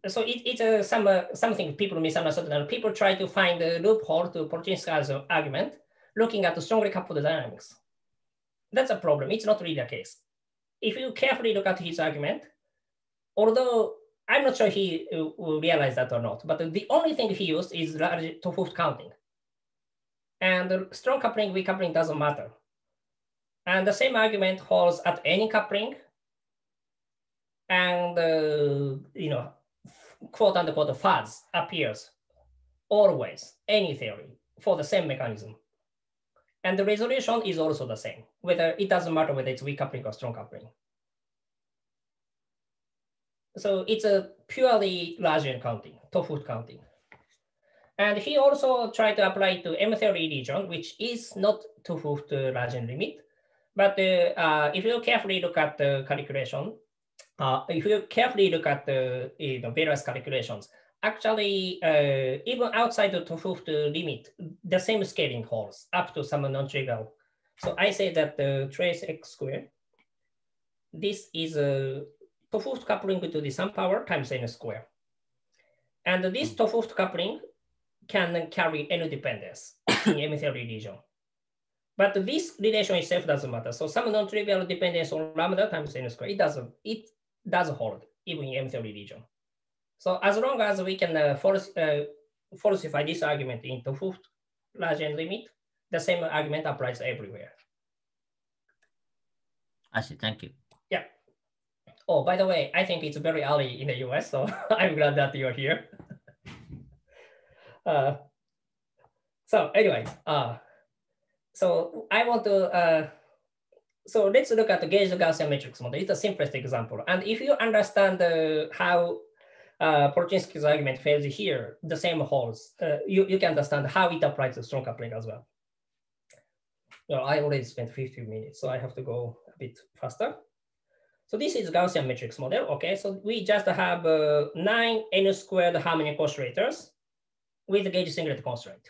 So it, it's uh, some uh, something people misunderstand. And people try to find a loophole to Polchinski's argument, looking at the strongly coupled dynamics. That's a problem. It's not really the case. If you carefully look at his argument, although I'm not sure he uh, will realize that or not, but the only thing he used is large 't Hooft counting. And strong coupling, weak coupling doesn't matter. And the same argument holds at any coupling and, uh, you know, quote unquote fuzz appears always, any theory for the same mechanism. And the resolution is also the same, whether it doesn't matter whether it's weak coupling or strong coupling. So it's a purely large Lagian counting, 't Hooft counting. And he also tried to apply to M-theory region, which is not 't Hooft large N limit. But uh, uh, if you carefully look at the calculation, uh, if you carefully look at the you know, various calculations, actually, uh, even outside the 't Hooft limit, the same scaling holds up to some non-trivial. So I say that the trace x squared, this is a 't Hooft coupling to the sum power times n square. And this 't Hooft coupling can carry n dependence in M-theory region. But this relation itself doesn't matter. So some non-trivial dependence on lambda times n square, it doesn't, it does hold even in M-theory region. So as long as we can uh, false, uh, falsify this argument in 't Hooft large n limit, the same argument applies everywhere. I see, thank you. Yeah. Oh, by the way, I think it's very early in the US, so I'm glad that you're here. uh, so anyway, uh, so I want to uh, so let's look at the gauge Gaussian matrix model. It's the simplest example. And if you understand uh, how uh, Polchinski's argument fails here, the same holds. Uh, you, you can understand how it applies to strong coupling as well. Well, I already spent 15 minutes, so I have to go a bit faster. So this is Gaussian matrix model. Okay, so we just have uh, nine n squared harmonic oscillators with gauge singlet constraint.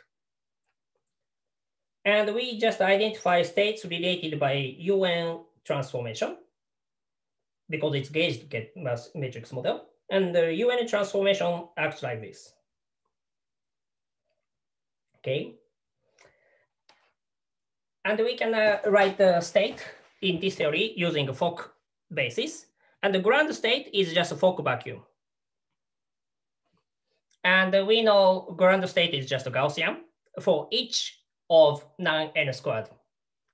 And we just identify states related by UN transformation because it's gauge matrix model. And the UN transformation acts like this. Okay. And we can uh, write the state in this theory using a Fock basis. And the ground state is just a Fock vacuum. And we know ground state is just a Gaussian for each of 9n squared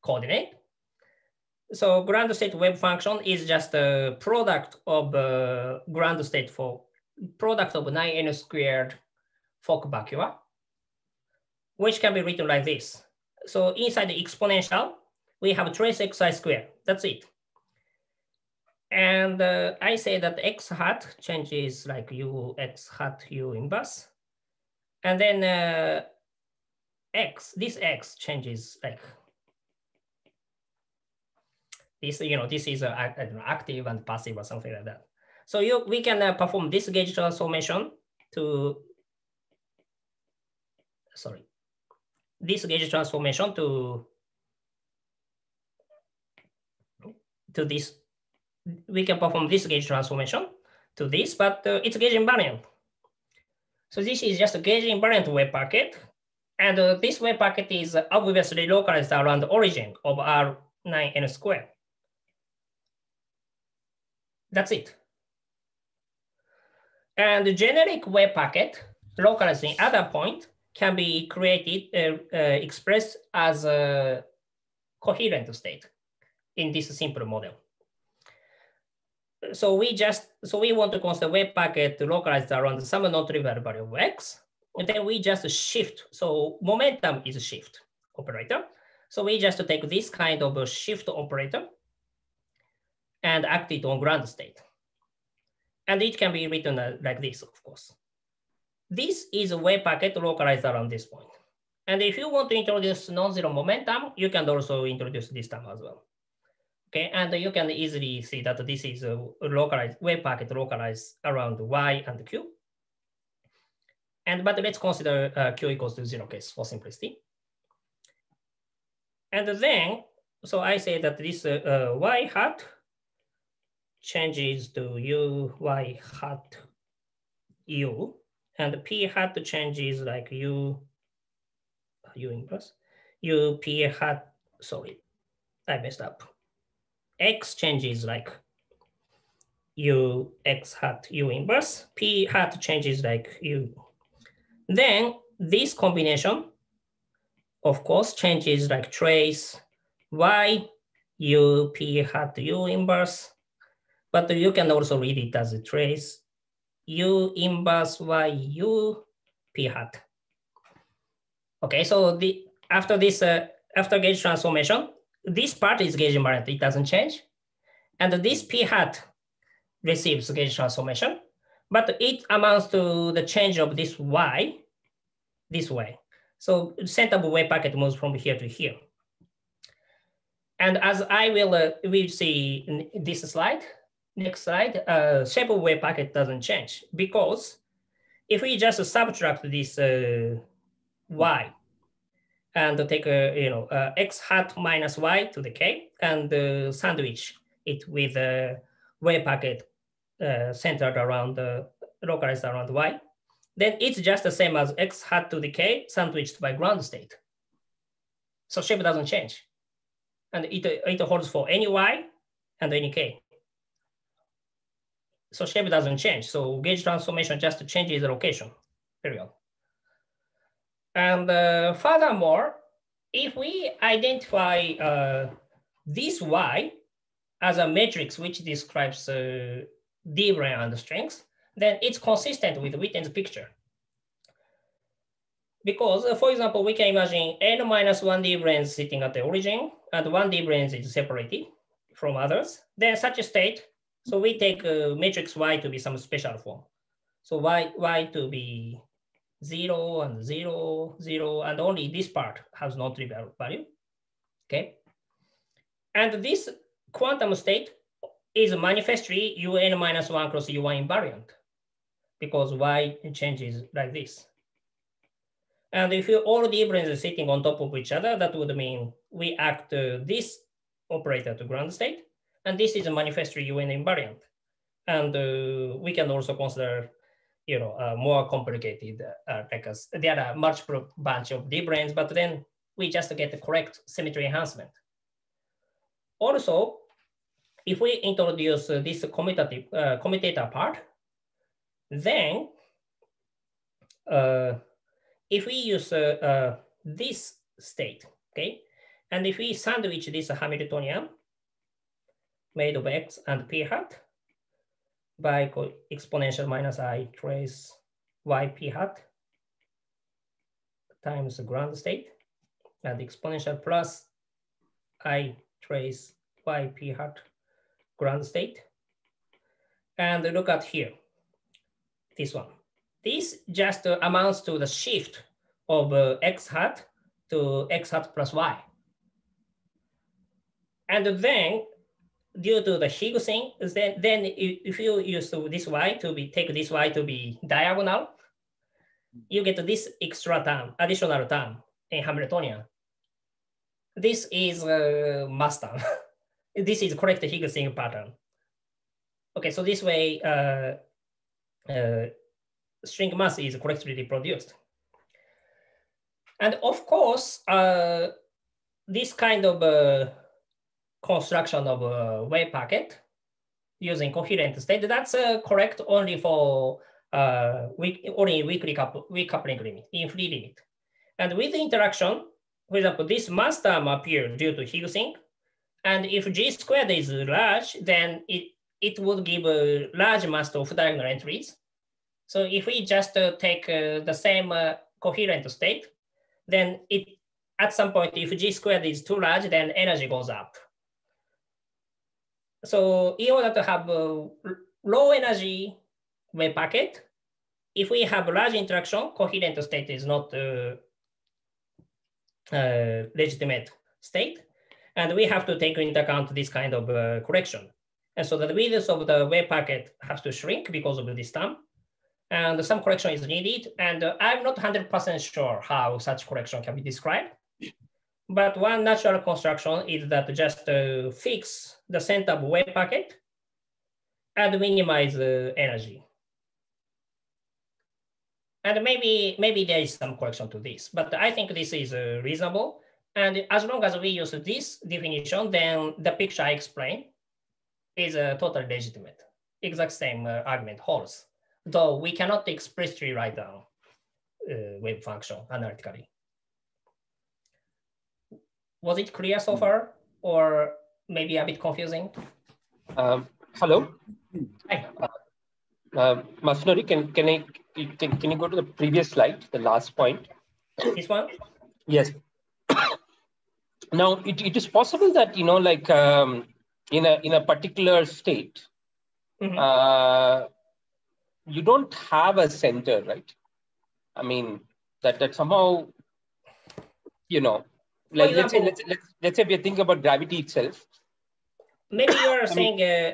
coordinate. So ground state wave function is just a product of uh, ground state for product of 9n squared Fock vacua, which can be written like this. So inside the exponential, we have trace xi squared. That's it. And uh, I say that x hat changes like u x hat u inverse. And then uh, x, this x changes like this, you know, this is a, a, active and passive or something like that. So you, we can uh, perform this gauge transformation to, sorry, this gauge transformation to, to this, we can perform this gauge transformation to this, but uh, it's gauge invariant. So this is just a gauge invariant wave packet. And uh, this wave packet is obviously localized around the origin of R9n square. That's it. And the generic wave packet localized in other point can be created, uh, uh, expressed as a coherent state in this simple model. So we just, so we want to consider wave packet localized around some non-trivial value of x, and then we just shift. So momentum is a shift operator. So we just take this kind of a shift operator and act it on ground state. And it can be written uh, like this, of course. This is a wave packet localized around this point. And if you want to introduce non-zero momentum, you can also introduce this term as well. Okay, and you can easily see that this is a localized wave packet localized around y and q. And but let's consider uh, q equals to zero case for simplicity. And then, so I say that this uh, uh, y hat changes to u y hat u, and p hat changes like u, u inverse, u p hat, sorry, I messed up. X changes like u x hat u inverse, p hat changes like u. Then this combination, of course, changes like trace y u p hat u inverse but you can also read it as a trace u inverse y u p hat. Okay, so the after this uh, after gauge transformation, this part is gauge invariant, it doesn't change. And this p hat receives gauge transformation, but it amounts to the change of this y this way. So center of wave packet moves from here to here. And as I will uh, will see in this slide, next slide, uh, shape of wave packet doesn't change because if we just subtract this uh, y and take a, you know, uh, x hat minus y to the k and uh, sandwich it with a wave packet uh, centered around the localized around y, then it's just the same as x hat to the k sandwiched by ground state. So shape doesn't change. And it, it holds for any y and any k so shape doesn't change. So gauge transformation just changes the location, period. And uh, furthermore, if we identify uh, this Y as a matrix which describes uh, D brane and strings, then it's consistent with Witten's picture. because uh, for example, we can imagine n minus one d branes sitting at the origin and one d branes is separated from others. Then such a state, so we take uh, matrix Y to be some special form. So Y, y to be zero and zero, zero, and only this part has non-trivial value, okay? And this quantum state is manifestly un minus one cross u1 invariant because y changes like this. And if you all the branes are sitting on top of each other, that would mean we act uh, this operator to ground state, and this is a manifestly UN invariant. And uh, we can also consider, you know, uh, more complicated, uh, like a, there are multiple bunch of d branes, but then we just get the correct symmetry enhancement. Also, if we introduce this commutative, uh, commutator part, then uh, if we use uh, uh, this state, okay, and if we sandwich this Hamiltonian made of x and p hat by exponential minus i trace y p hat times the ground state and exponential plus i trace y p hat ground state. And look at here, this one. This just uh, amounts to the shift of uh, x hat to x hat plus y. And then due to the Higgs thing, then, then if you use this y to be, take this y to be diagonal, you get this extra term, additional term in Hamiltonian. This is uh, mass term. this is correct Higgsing pattern. Okay, so this way, uh, uh, string mass is correctly reproduced. And of course, uh, this kind of uh, construction of a wave packet using coherent state, that's uh, correct only for uh, weak, only weakly weak coupling limit, in free limit. And with the interaction, for example, this mass term appear due to Higgsing, and if G squared is large, then it, it would give a large mass of diagonal entries. So if we just uh, take uh, the same uh, coherent state, then it at some point, if G squared is too large, then energy goes up. So in order to have a low energy wave packet, if we have large interaction, coherent state is not a, uh, uh, legitimate state. And we have to take into account this kind of uh, correction. And so the width of the wave packet has to shrink because of this term. And some correction is needed. And uh, I'm not 100% sure how such correction can be described. But one natural construction is that just uh, fix the center of wave packet and minimize the energy. And maybe, maybe there is some correction to this, but I think this is uh, reasonable. And as long as we use this definition, then the picture I explained is uh, totally legitimate. Exact same uh, argument holds, though we cannot explicitly write down uh, wave function analytically. Was it clear so far, or maybe a bit confusing? Um, hello. Hi. Uh, Masanori, can can I can, can you go to the previous slide, the last point? This one. Yes now it, it is possible that you know like um, in a in a particular state mm-hmm. uh, you don't have a center right? I mean that that somehow you know like let's say let's, let's let's say we think about gravity itself. Maybe you're saying uh,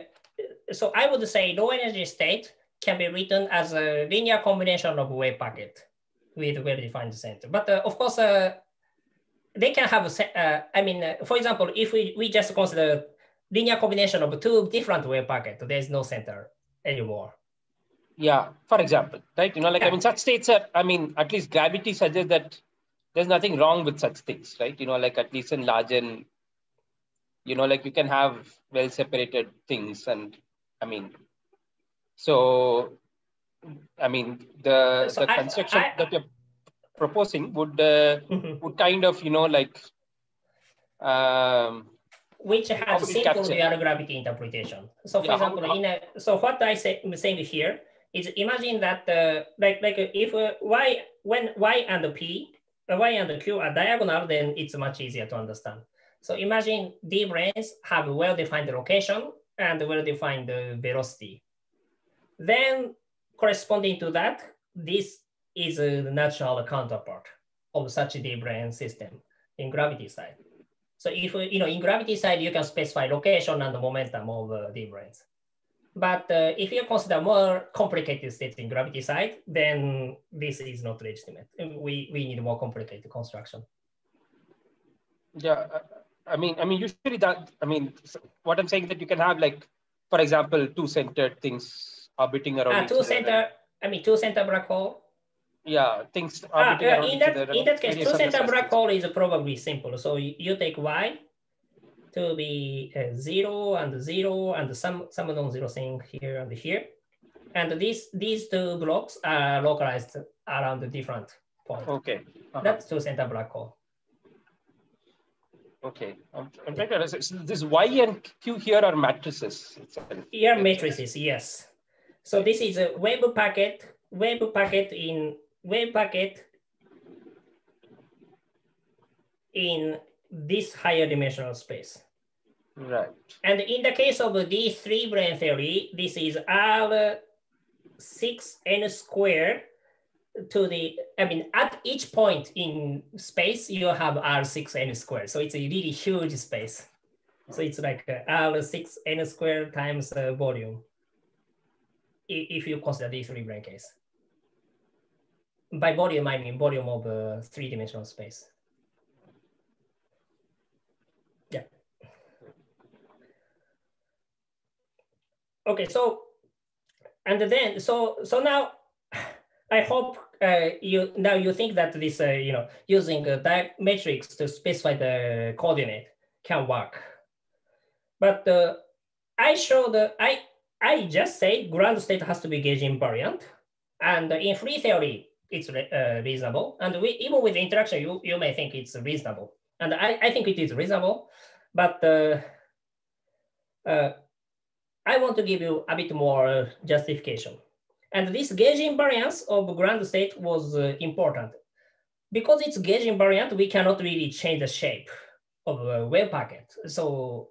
so i would say low energy state can be written as a linear combination of wave packet with well defined center. But uh, of course uh, they can have, uh, I mean, uh, for example, if we, we just consider linear combination of two different wave packets, there's no center anymore. Yeah, for example, right? You know, like, yeah. I mean, such states are, I mean, at least gravity suggests that there's nothing wrong with such things, right? You know, like at least in large and, you know, like you can have well separated things. And I mean, so, I mean, the, so the I, construction I, that you're proposing would uh, would kind of you know like um, which has simple real gravity interpretation. So for yeah, example, how, in a, so what I say, I'm saying here is imagine that uh, like like if uh, y when y and p, uh, y and q are diagonal, then it's much easier to understand. So imagine d branes have well-defined location and well-defined velocity. Then corresponding to that, this is a natural counterpart of such d brane system in gravity side. So if you know in gravity side, you can specify location and the momentum of uh, d branes. But uh, if you consider more complicated states in gravity side, then this is not legitimate. We, we need more complicated construction. Yeah, I mean, I mean, usually that, I mean, what I'm saying that you can have like, for example, two centered things orbiting around. Uh, two center, I mean, two center black hole. Yeah, things ah, orbiting uh, in that, In that case, two center black hole is probably simple. So you, you take Y to be uh, zero and zero and some, some non-zero thing here and here. And these, these two blocks are localized around the different points. Okay. Uh -huh. That's two center black hole. Okay, I'm, I'm trying to understand. This Y and Q here are matrices. Here matrices, yes. So this is a web packet, web packet in web packet in this higher dimensional space. Right. And in the case of the three brane theory, this is R six n squared to the, I mean, at each point in space, you have R6n squared. So it's a really huge space. So it's like R6n squared times uh, volume, if you consider the three brane case. By volume, I mean volume of uh, three-dimensional space. Yeah. Okay, so, and then, so, so now I hope uh, you now you think that this uh, you know using a matrix to specify the coordinate can work, but uh, I showed I I just say ground state has to be gauge invariant, and in free theory it's uh, reasonable, and we, even with interaction you you may think it's reasonable, and I I think it is reasonable, but uh, uh, I want to give you a bit more justification. And this gauge invariance of ground state was uh, important. Because it's gauge invariant, we cannot really change the shape of a wave packet. So,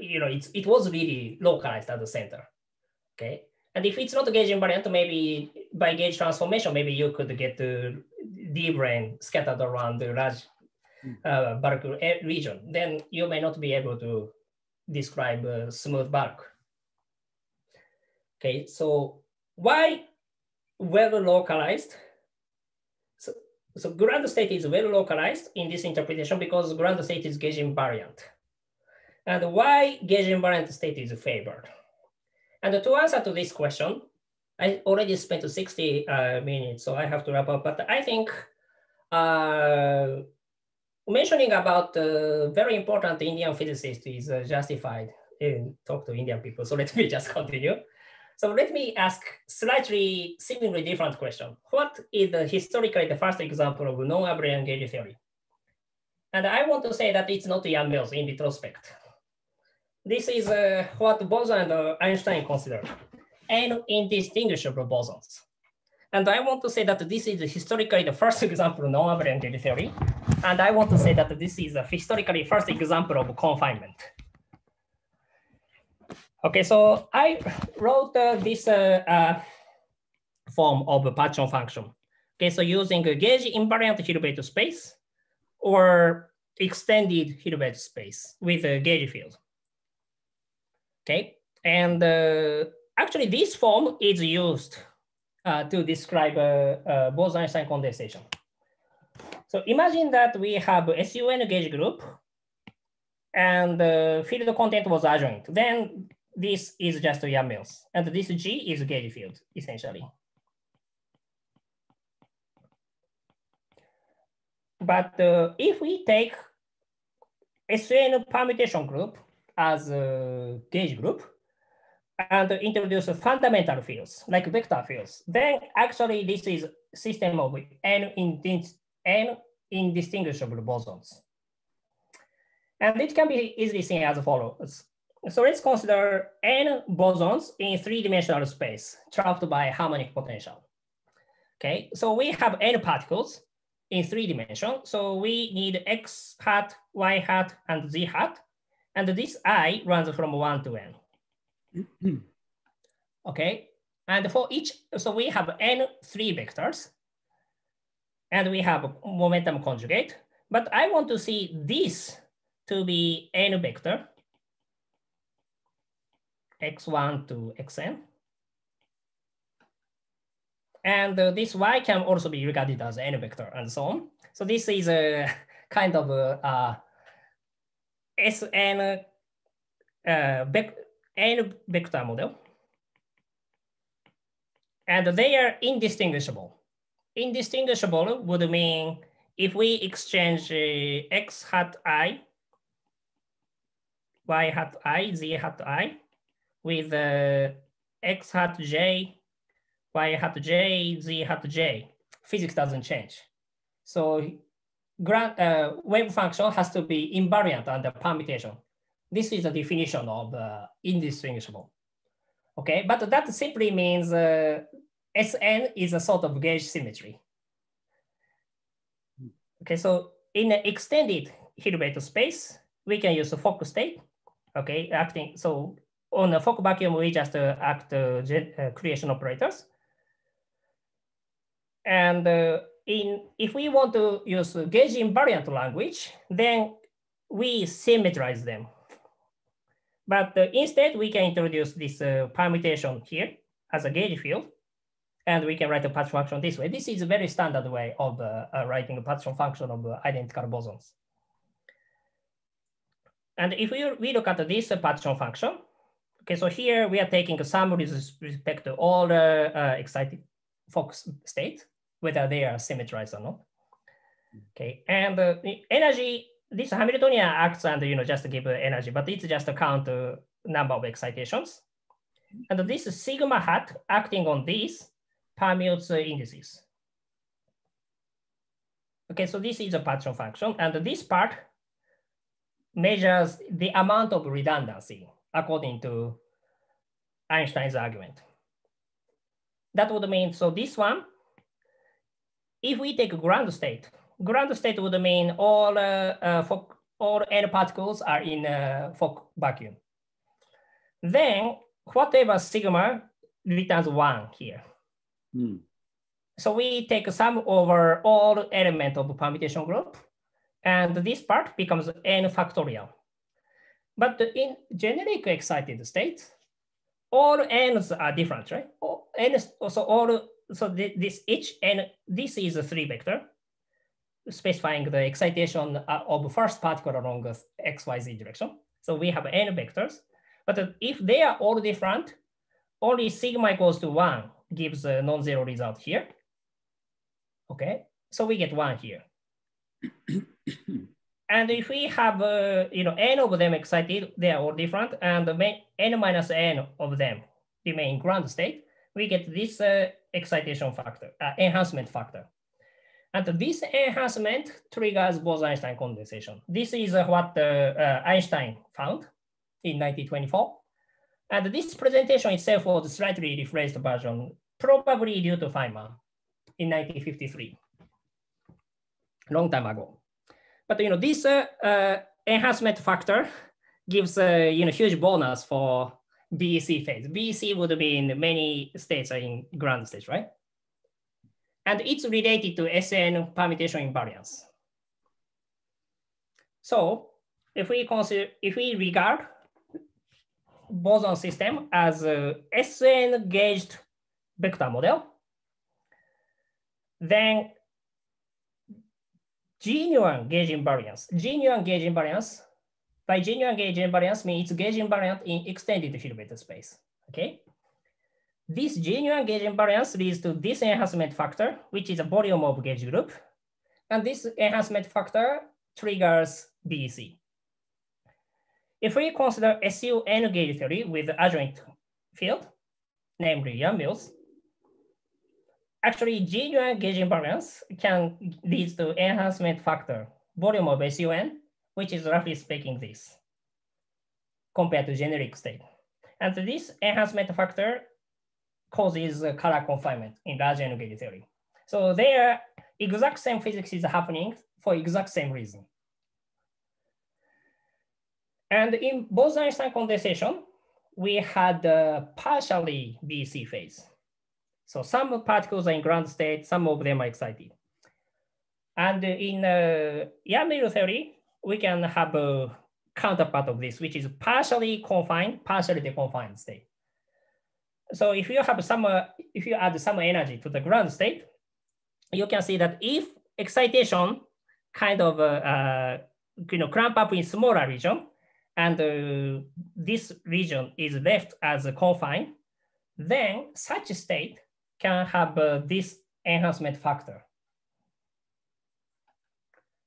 you know, it's, it was really localized at the center, okay? And if it's not gauge invariant, maybe by gauge transformation, maybe you could get the D brane scattered around the large hmm. uh, bulk region. Then you may not be able to describe a smooth bulk. Okay, so why well localized? So, so ground state is well localized in this interpretation because ground state is gauge invariant. And why gauge invariant state is favored? And to answer to this question, I already spent 60 uh, minutes, so I have to wrap up. But I think uh, mentioning about uh, very important Indian physicist is uh, justified in talk to Indian people. So let me just continue. So let me ask slightly seemingly different question. What is the historically the first example of non-abelian gauge theory? And I want to say that it's not Yang-Mills in retrospect. This is uh, what Bose and uh, Einstein considered, and indistinguishable bosons. And I want to say that this is historically the first example of non-abelian theory. And I want to say that this is a historically first example of confinement. Okay, so I wrote uh, this uh, uh, form of a partition function. Okay, so using a gauge invariant Hilbert space or extended Hilbert space with a gauge field. Okay, and uh, actually this form is used uh, to describe uh, Bose-Einstein condensation. So imagine that we have a SUN gauge group and the field content was adjoint. Then this is just Yang-Mills, and this G is gauge field, essentially. But uh, if we take SN permutation group as a gauge group and introduce fundamental fields like vector fields, then actually this is system of n, n indistinguishable bosons. And it can be easily seen as follows. So let's consider n bosons in three-dimensional space trapped by harmonic potential. Okay, so we have n particles in three dimensions. So we need x hat, y hat, and z hat. And this i runs from one to n. okay, and for each, so we have n three vectors and we have momentum conjugate, but I want to see this to be n vector, x1 to xn. And uh, this y can also be regarded as n vector and so on. So this is a kind of a, Sn uh, n vector model. And they are indistinguishable. Indistinguishable would mean if we exchange uh, x hat i, y hat i, z hat i, with uh, x hat j, y hat j, z hat j, physics doesn't change. So grand, uh, wave function has to be invariant under permutation. This is the definition of uh, indistinguishable. Okay, but that simply means uh, Sn is a sort of gauge symmetry. Okay, so in an extended Hilbert space, we can use a Fock state. Okay, acting so on a Fock vacuum, we just uh, act uh, uh, creation operators. And uh, in if we want to use gauge invariant language, then we symmetrize them. But uh, instead, we can introduce this uh, permutation here as a gauge field, and we can write a partition function this way. This is a very standard way of uh, uh writing a partition function of uh, identical bosons. And if we, we look at this partition function, okay, so here we are taking some with respect to all the excited Fock states whether they are symmetrized or not. Okay, and uh, energy, this Hamiltonian acts and you know just give energy, but it's just a count number of excitations. And this sigma hat acting on these permutes indices. Okay, so this is a partition function, and this part measures the amount of redundancy according to Einstein's argument. That would mean, so this one if we take a ground state, ground state would mean all uh, uh, all n particles are in a vacuum. Then whatever sigma returns one here. Mm. So we take a sum over all element of permutation group, and this part becomes n factorial. But in generic excited state, all n's are different, right? All, n, so all so this each n this is a three vector specifying the excitation of first particle along the XYZ direction. So we have n vectors, but if they are all different, only sigma equals to one gives a non-zero result here. Okay, so we get one here. and if we have, uh, you know, n of them excited, they are all different, and n minus n of them remain ground state, we get this uh, excitation factor, uh, enhancement factor. And this enhancement triggers Bose-Einstein condensation. This is uh, what uh, Einstein found in 1924. And this presentation itself was slightly rephrased version, probably due to Feynman in 1953, long time ago. But you know, this uh, uh, enhancement factor gives a you know, huge bonus for BEC phase. BEC would be in many states are in ground states, right? And it's related to SN permutation invariance. So if we consider, if we regard boson system as a SN gauged vector model, then genuine gauge invariance, genuine gauge invariance by genuine gauge invariance means it's gauge invariant in extended Hilbert space, okay? This genuine gauge invariance leads to this enhancement factor, which is a volume of gauge group. And this enhancement factor triggers BEC. If we consider SU SUN gauge theory with the adjoint field, namely Yang-Mills, actually genuine gauge invariance can lead to enhancement factor, volume of SUN, which is roughly speaking this compared to generic state. And this enhancement factor causes color confinement in large gauge theory. So there, exact same physics is happening for exact same reason. And in Bose-Einstein condensation, we had a partially BEC phase. So some particles are in ground state, some of them are excited. And in uh, YAM theory, we can have a counterpart of this, which is partially confined, partially deconfined state. So if you have some, uh, if you add some energy to the ground state, you can see that if excitation kind of uh, uh, you know cramp up in smaller region, and uh, this region is left as a confine, then such a state can have uh, this enhancement factor.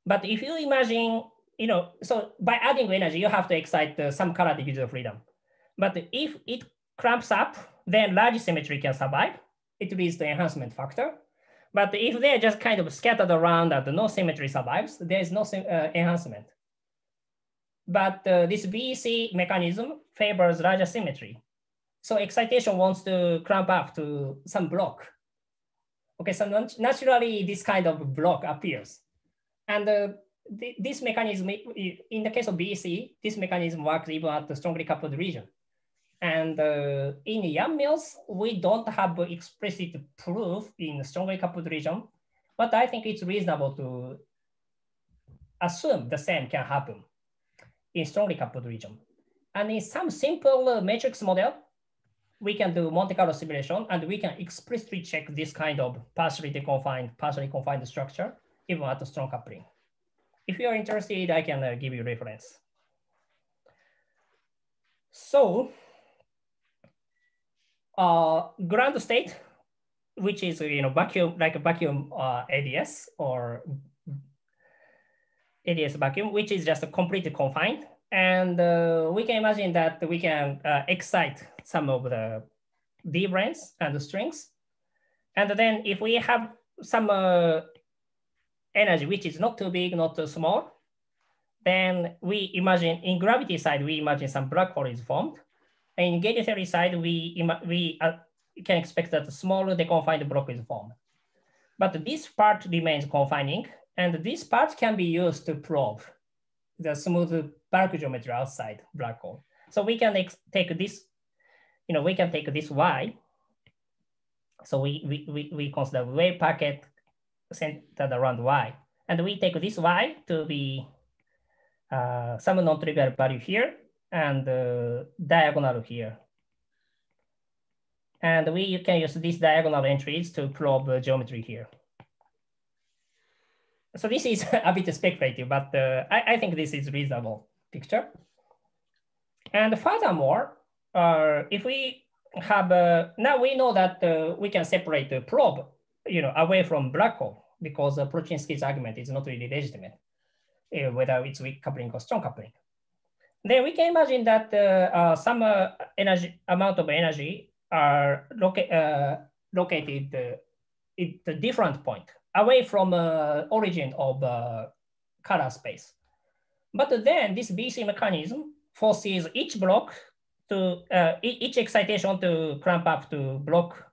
But if you imagine, you know, so by adding energy, you have to excite uh, some color degrees of freedom. But if it clamps up, then large symmetry can survive. It leads to enhancement factor. But if they're just kind of scattered around and no symmetry survives, there is no uh, enhancement. But uh, this BEC mechanism favors larger symmetry. So excitation wants to clamp up to some block. Okay, so naturally this kind of block appears. And uh, th this mechanism, in the case of BEC, this mechanism works even at the strongly coupled region. And uh, in Yang-Mills, we don't have explicit proof in strongly coupled region, but I think it's reasonable to assume the same can happen in strongly coupled region. And in some simple matrix model, we can do Monte Carlo simulation and we can explicitly check this kind of partially deconfined, partially confined structure, even at strong coupling. If you are interested, I can uh, give you reference. So uh, ground state, which is you know vacuum like a vacuum uh, ADS or ADS vacuum, which is just completely confined. And uh, we can imagine that we can uh, excite some of the D branes and the strings. And then if we have some uh, energy, which is not too big, not too small, then we imagine in gravity side, we imagine some black hole is formed. And in gauge theory side, we, we uh, can expect that the smaller the deconfined block is formed. But this part remains confining, and this part can be used to probe the smooth bulk geometry outside black hole. So we can take this, you know, we can take this Y. So we, we, we, we consider wave packet centered around Y. And we take this Y to be uh, some non-trivial value here and uh, diagonal here. And we can use these diagonal entries to probe geometry here. So this is a bit speculative, but uh, I, I, think this is reasonable picture. And furthermore, uh, if we have, uh, now we know that uh, we can separate the probe you know, away from black hole because Polchinski's argument is not really legitimate, uh, whether it's weak coupling or strong coupling. Then we can imagine that uh, some energy amount of energy are loca located at a different point away from uh, origin of uh, color space. But then this BEC mechanism forces each block to, uh, each excitation to clamp up to block.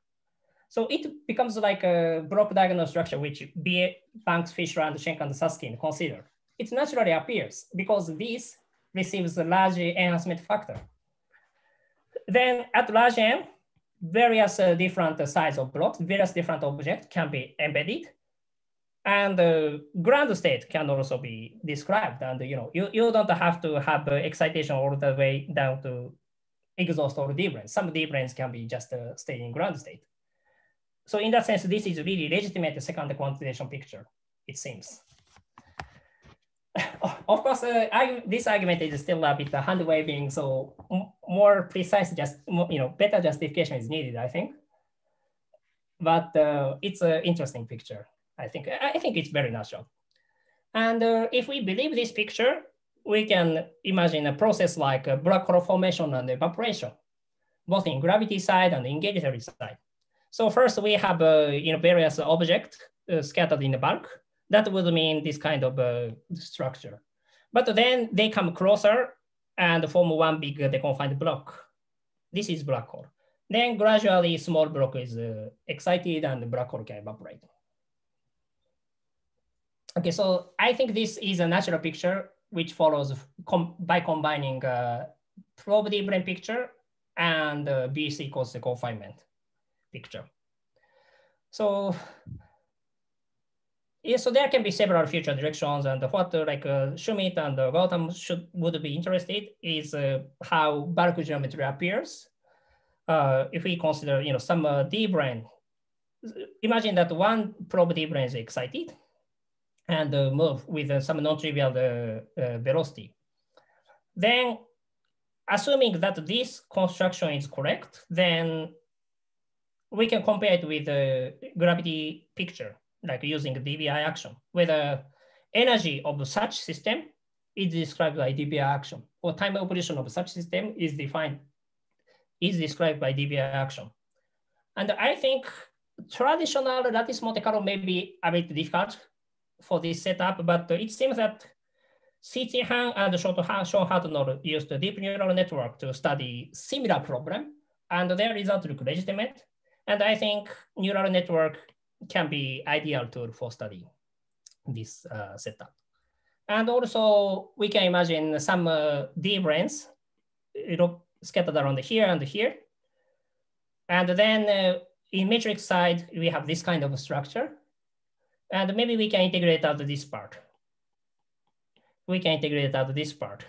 So it becomes like a block diagonal structure, which B. Banks, Fischler, and Shenker and Susskind consider. It naturally appears because this receives a large enhancement factor. Then at large M, various uh, different size of blocks, various different objects can be embedded and the ground state can also be described. And you know, you, you don't have to have excitation all the way down to exhaust all D branes. Some D branes can be just uh, stay in ground state. So in that sense, this is really legitimate second quantization picture, it seems. Of course, uh, I, this argument is still a bit hand waving, so more precise, just you know, better justification is needed, I think. But uh, it's an interesting picture. I think, I think it's very natural. And uh, if we believe this picture, we can imagine a process like a black hole formation and evaporation, both in gravity side and in theory side. So first we have uh, you know, various objects uh, scattered in the bulk. That would mean this kind of uh, structure. But then they come closer and form one big deconfined block. This is black hole. Then gradually small block is uh, excited and black hole can evaporate. Okay, so I think this is a natural picture which follows com by combining uh, probe D brane picture and uh, BC equals the confinement picture. So yeah, so there can be several future directions, and what uh, like uh, Sumit and uh, Gautam should would be interested is uh, how bulk geometry appears. Uh, if we consider, you know, some uh, D brane, imagine that one probe D brane is excited and move with some non-trivial velocity. Then, assuming that this construction is correct, then we can compare it with the gravity picture like using DBI action, whether energy of such system is described by DBI action or time operation of such system is defined, is described by DBI action. And I think traditional lattice Monte Carlo may be a bit difficult for this setup, but it seems that Xizhi Han and Sean Hartnoll used deep neural network to study similar problem, and their results look legitimate. And I think neural network can be ideal tool for studying this uh, setup. And also we can imagine some uh, D branes you know, scattered around here and here. And then uh, in matrix side, we have this kind of structure. And maybe we can integrate out this part. We can integrate out this part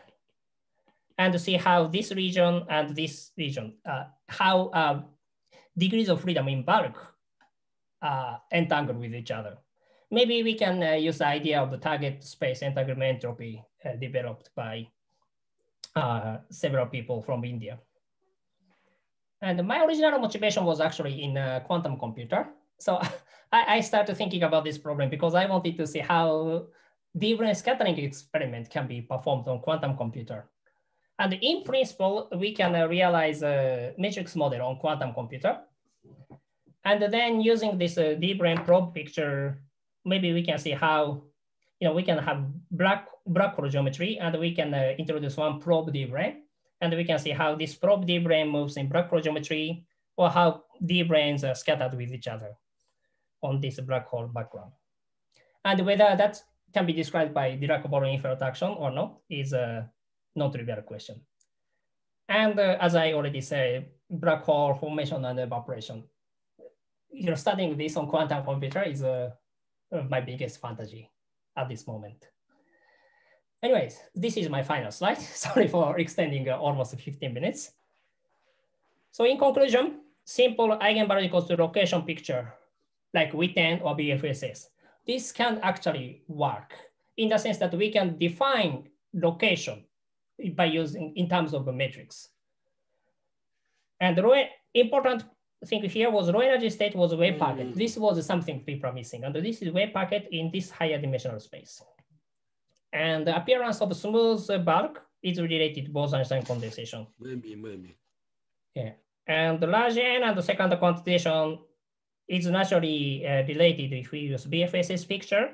and see how this region and this region, uh, how uh, degrees of freedom in bulk uh, entangled with each other. Maybe we can uh, use the idea of the target space entanglement entropy uh, developed by uh, several people from India. And my original motivation was actually in a quantum computer. So I, I started thinking about this problem because I wanted to see how D brane scattering experiment can be performed on quantum computer. And in principle, we can uh, realize a matrix model on quantum computer and then using this uh, D brane probe picture, maybe we can see how, you know, we can have black, black hole geometry and we can uh, introduce one probe D brane. And we can see how this probe D brane moves in black hole geometry or how D branes are scattered with each other on this black hole background. And whether that can be described by Dirac-Born-Infeld action or not is a non-trivial question. And uh, as I already said, black hole formation and evaporation you know, studying this on quantum computer is uh, my biggest fantasy at this moment. Anyways, this is my final slide. Sorry for extending uh, almost 15 minutes. So in conclusion, simple eigenvalue equals to location picture, like Witten or BFSS. This can actually work in the sense that we can define location by using in terms of a matrix. And the important thing here was low energy state was a wave packet. Mm. This was something missing. And this is wave packet in this higher dimensional space. And the appearance of smooth bulk is related to Bose-Einstein condensation. Maybe, maybe. Yeah. And the large N and the second quantization is naturally uh, related if we use BFSS picture.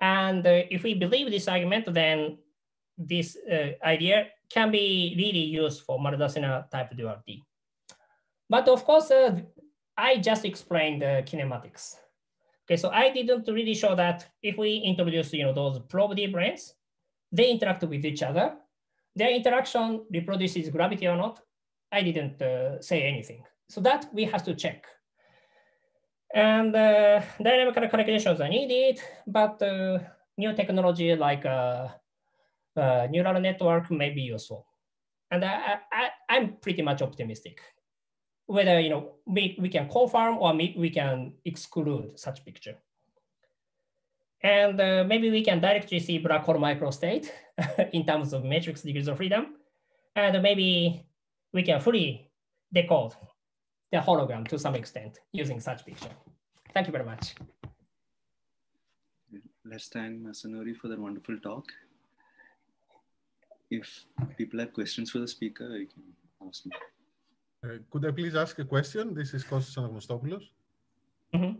And uh, if we believe this argument, then this uh, idea can be really used for Maldacena type duality. But of course, uh, I just explained the kinematics. Okay, so I didn't really show that if we introduce you know, those probe-D branes, they interact with each other. Their interaction reproduces gravity or not. I didn't uh, say anything. So that we have to check. And uh, dynamical calculations are needed, but uh, new technology like uh, uh, neural network may be useful. And I, I, I'm pretty much optimistic whether you know we, we can confirm or we can exclude such picture. And uh, maybe we can directly see black hole microstate in terms of matrix degrees of freedom. And maybe we can fully decode the hologram to some extent using such picture. Thank you very much. Let's thank Masanori for that wonderful talk. If people have questions for the speaker, you can ask me. Uh, could I please ask a question? This is Kostas Anagnostopoulos. Mm -hmm.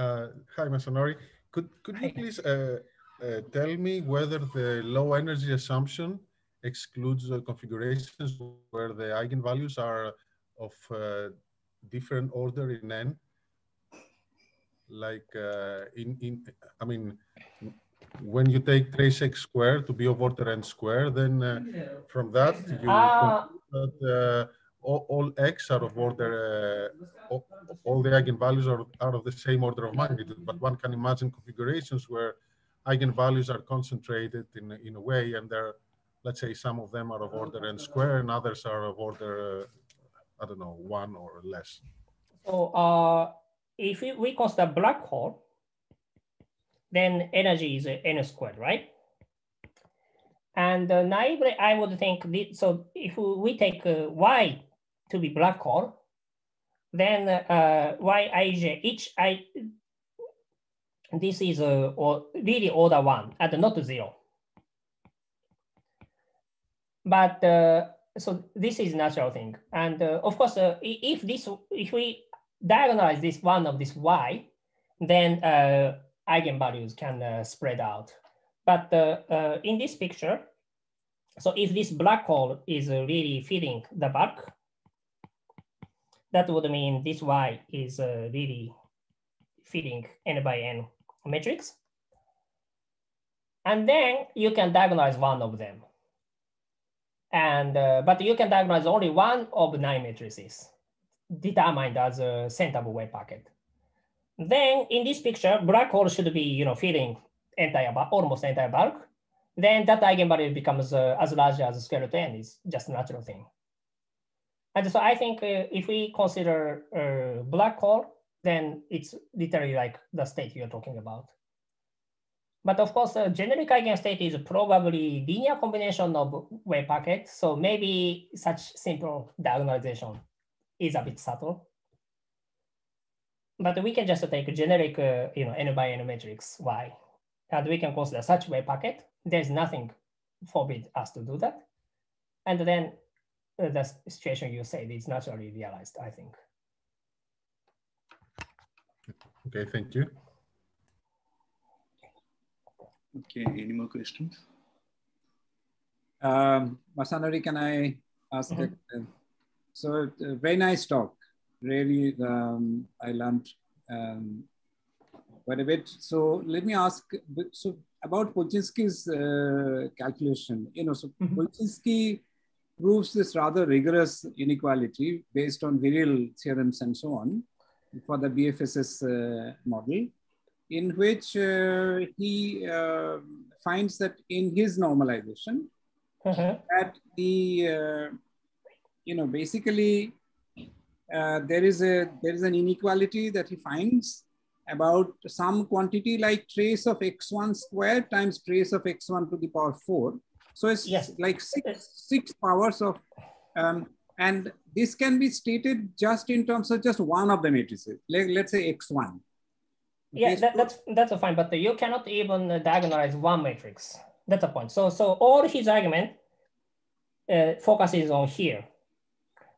uh, hi, Masanori. Could, could hi. you please uh, uh, tell me whether the low energy assumption excludes the configurations where the eigenvalues are of uh, different order in n? like uh, in, in, I mean, when you take trace x squared to be of order n squared, then uh, from that you uh, that uh, all, all, x are of order, uh, all, all, the eigenvalues are, are of the same order of magnitude. But one can imagine configurations where eigenvalues are concentrated in, in a way and they're, let's say some of them are of order n squared and others are of order, uh, I don't know, one or less. So uh, if we consider black hole, then energy is n squared, right? And uh, naively, I would think, so if we take uh, y to be black hole, then uh, yij, each i, this is a, or really order one and not zero. But uh, so this is natural thing. And uh, of course, uh, if this, if we diagonalize this one of this y, then uh, eigenvalues can uh, spread out. But uh, uh, in this picture, so if this black hole is really filling the bulk, that would mean this y is really filling n by n matrix. And then you can diagonalize one of them. And, uh, but you can diagonalize only one of nine matrices determined as a center of wave packet. Then in this picture, black hole should be you know filling entire almost entire bulk. Then that eigenvalue becomes uh, as large as square root n is just a natural thing. And so I think uh, if we consider uh, black hole, then it's literally like the state you're talking about. But of course, uh, generic eigenstate is probably linear combination of wave packets. So maybe such simple diagonalization is a bit subtle. But we can just take a generic, uh, you know, n by n matrix y, and we can consider such wave packet. There's nothing forbid us to do that. And then the situation you said is not naturally realized, I think. Okay, thank you. Okay, any more questions? Um, Masanori, can I ask mm -hmm. So uh, very nice talk. Really, um, I learned um, quite a bit. So let me ask. So about Polchinski's uh, calculation, you know, so mm -hmm. Polchinski proves this rather rigorous inequality based on virial theorems and so on for the BFSS uh, model, in which uh, he uh, finds that in his normalization, uh -huh. that the uh, you know, basically uh, there is a there is an inequality that he finds about some quantity like trace of x1 square times trace of x1 to the power 4. So it's yes. like six, six powers of, um, and this can be stated just in terms of just one of the matrices, like, let's say x1. Yeah, that, that's that's fine, but you cannot even diagonalize one matrix. That's the point. So so all his argument uh, focuses on here.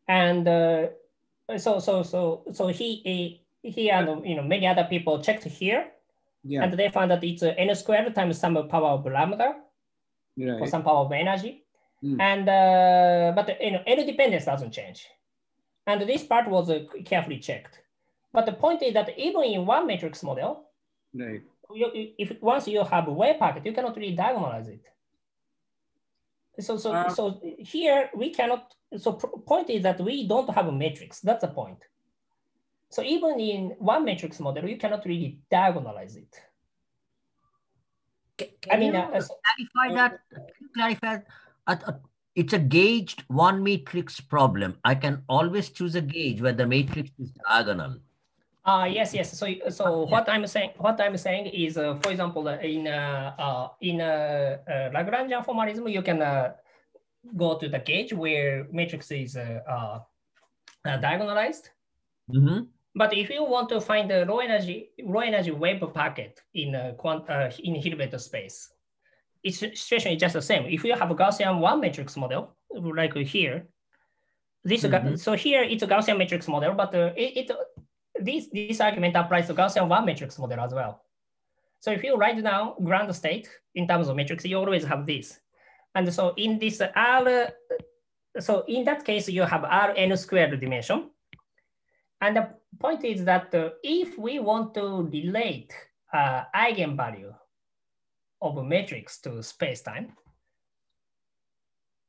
And uh, so so so so he he and you know many other people checked here, yeah. and they found that it's n squared times some power of lambda, right. or some power of energy, mm. and uh, but you know n dependence doesn't change, and this part was uh, carefully checked. But the point is that even in one matrix model, right. you, if once you have a wave packet, you cannot really diagonalize it. So so uh, so here we cannot. So point is that we don't have a matrix. That's the point. So even in one matrix model, you cannot really diagonalize it. Can, I mean, uh, clarify that. clarify. It's a gauged one matrix problem. I can always choose a gauge where the matrix is diagonal. Uh, yes, yes. So, so what I'm saying, what I'm saying is, uh, for example, uh, in uh, uh, in uh, uh, Lagrangian formalism, you can uh, go to the gauge where matrix is uh, uh, uh diagonalized. Mm -hmm. But if you want to find the low energy low energy wave packet in a quant uh, in Hilbert space, its situation is just the same. If you have a Gaussian one matrix model like here, this mm -hmm. so here it's a Gaussian matrix model, but uh, it, it this, this argument applies to Gaussian one matrix model as well. So if you write down ground state in terms of matrix, you always have this. And so in this R, so in that case, you have Rn squared dimension. And the point is that uh, if we want to relate uh, eigenvalue of a matrix to space-time,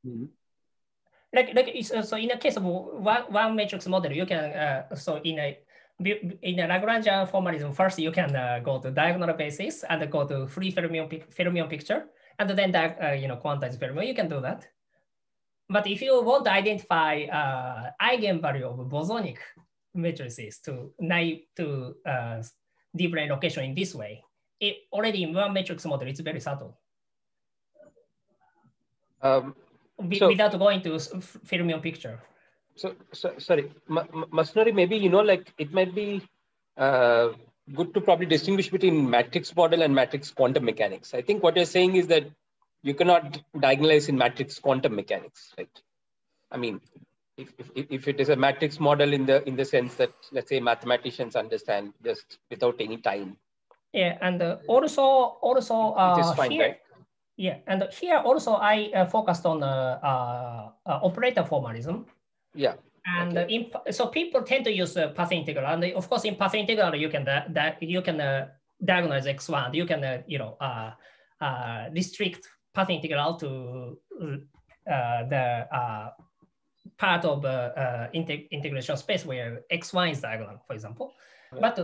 mm -hmm. like, like uh, so in a case of one, one matrix model, you can, uh, so in a, in a Lagrangian formalism, first you can uh, go to diagonal basis and go to free fermion, fermion picture, and then that, uh, you know, quantize fermion, you can do that. But if you want to identify uh, eigenvalue of bosonic matrices to naive to uh, D brane location in this way, it already in one matrix model, it's very subtle. Um, so, without going to fermion picture. So, so sorry, Masanori, maybe, you know, like it might be uh, good to probably distinguish between matrix model and matrix quantum mechanics. I think what you're saying is that you cannot diagonalize in matrix quantum mechanics, right? I mean, if, if, if it is a matrix model in the in the sense that let's say mathematicians understand just without any time. Yeah, and uh, also also uh, fine, here, right? yeah, and here also I uh, focused on uh, uh, uh operator formalism. Yeah. And okay. in, so people tend to use uh, path integral, and of course in path integral you can that you can diagonalize x1. You can you know restrict path integral to the part of the uh, integ integration space where x1 is diagonal, for example. But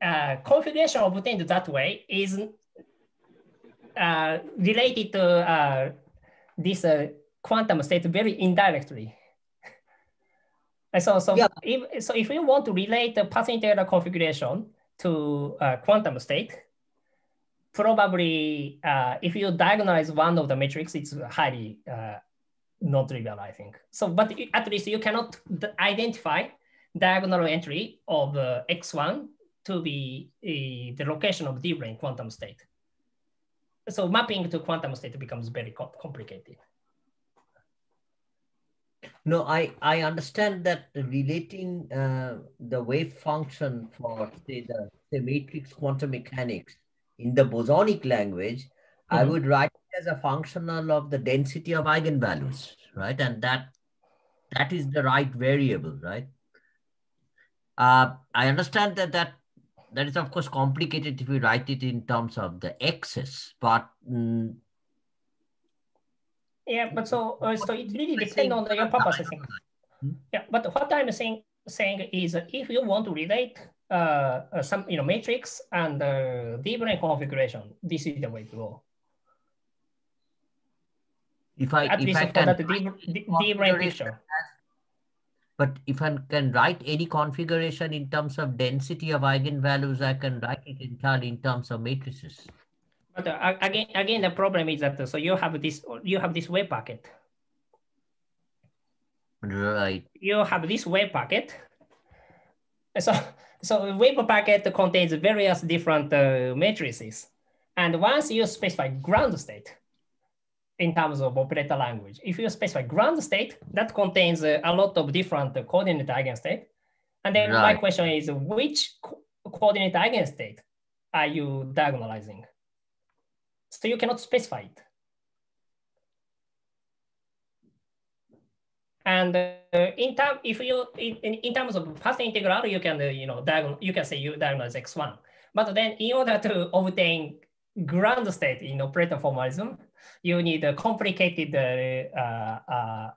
uh, configuration obtained that way is uh, related to uh, this uh, quantum state very indirectly. so, so, yeah. if, so if you want to relate the path integral configuration to uh, quantum state, probably if you diagonalize one of the matrix, it's highly non-trivial, I think. So, but at least you cannot identify diagonal entry of uh, x1 to be uh, the location of D brane quantum state. So mapping to quantum state becomes very co complicated. No, I, I understand that relating uh, the wave function for say the, the matrix quantum mechanics in the bosonic language, mm -hmm. I mm-hmm. would write as a functional of the density of eigenvalues, right? And that that is the right variable, right? Uh, I understand that that that is of course complicated if we write it in terms of the x's, but mm, yeah, but so uh, so it really depends on the, your purpose, I think. Hmm? Yeah, but what I'm saying saying is if you want to relate uh, uh some you know matrix and uh, brane configuration, this is the way to go. If I At if I can the deep, picture. But if I can write any configuration in terms of density of eigenvalues, I can write it entirely in terms of matrices. But uh, again, again, the problem is that uh, so you have this you have this wave packet. Right. You have this wave packet. So so wave packet contains various different uh, matrices, and once you specify ground state, in terms of operator language. If you specify ground state, that contains uh, a lot of different uh, coordinate eigenstate. And then right. my question is, which co coordinate eigenstate are you diagonalizing? So you cannot specify it. And uh, in term, if you in, in terms of path integral, you can uh, you know diagonal, you can say you diagonalize x1. But then in order to obtain ground state in operator formalism, you need a complicated uh, uh,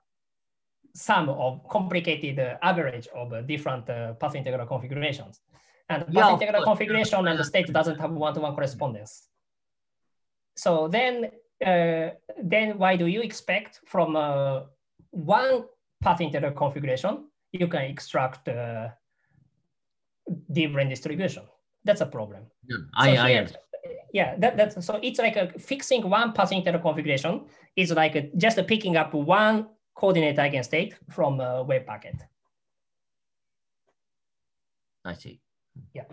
sum of complicated average of different uh, path integral configurations. And path yeah, integral configuration and the state doesn't have one-to-one -one correspondence. So then, then why do you expect from one path integral configuration, you can extract uh, different distribution. That's a problem. Yeah, I, so I, here, yeah, that, that's so it's like a fixing one integral configuration is like just a picking up one coordinate eigenstate from a wave packet. I see. Yeah.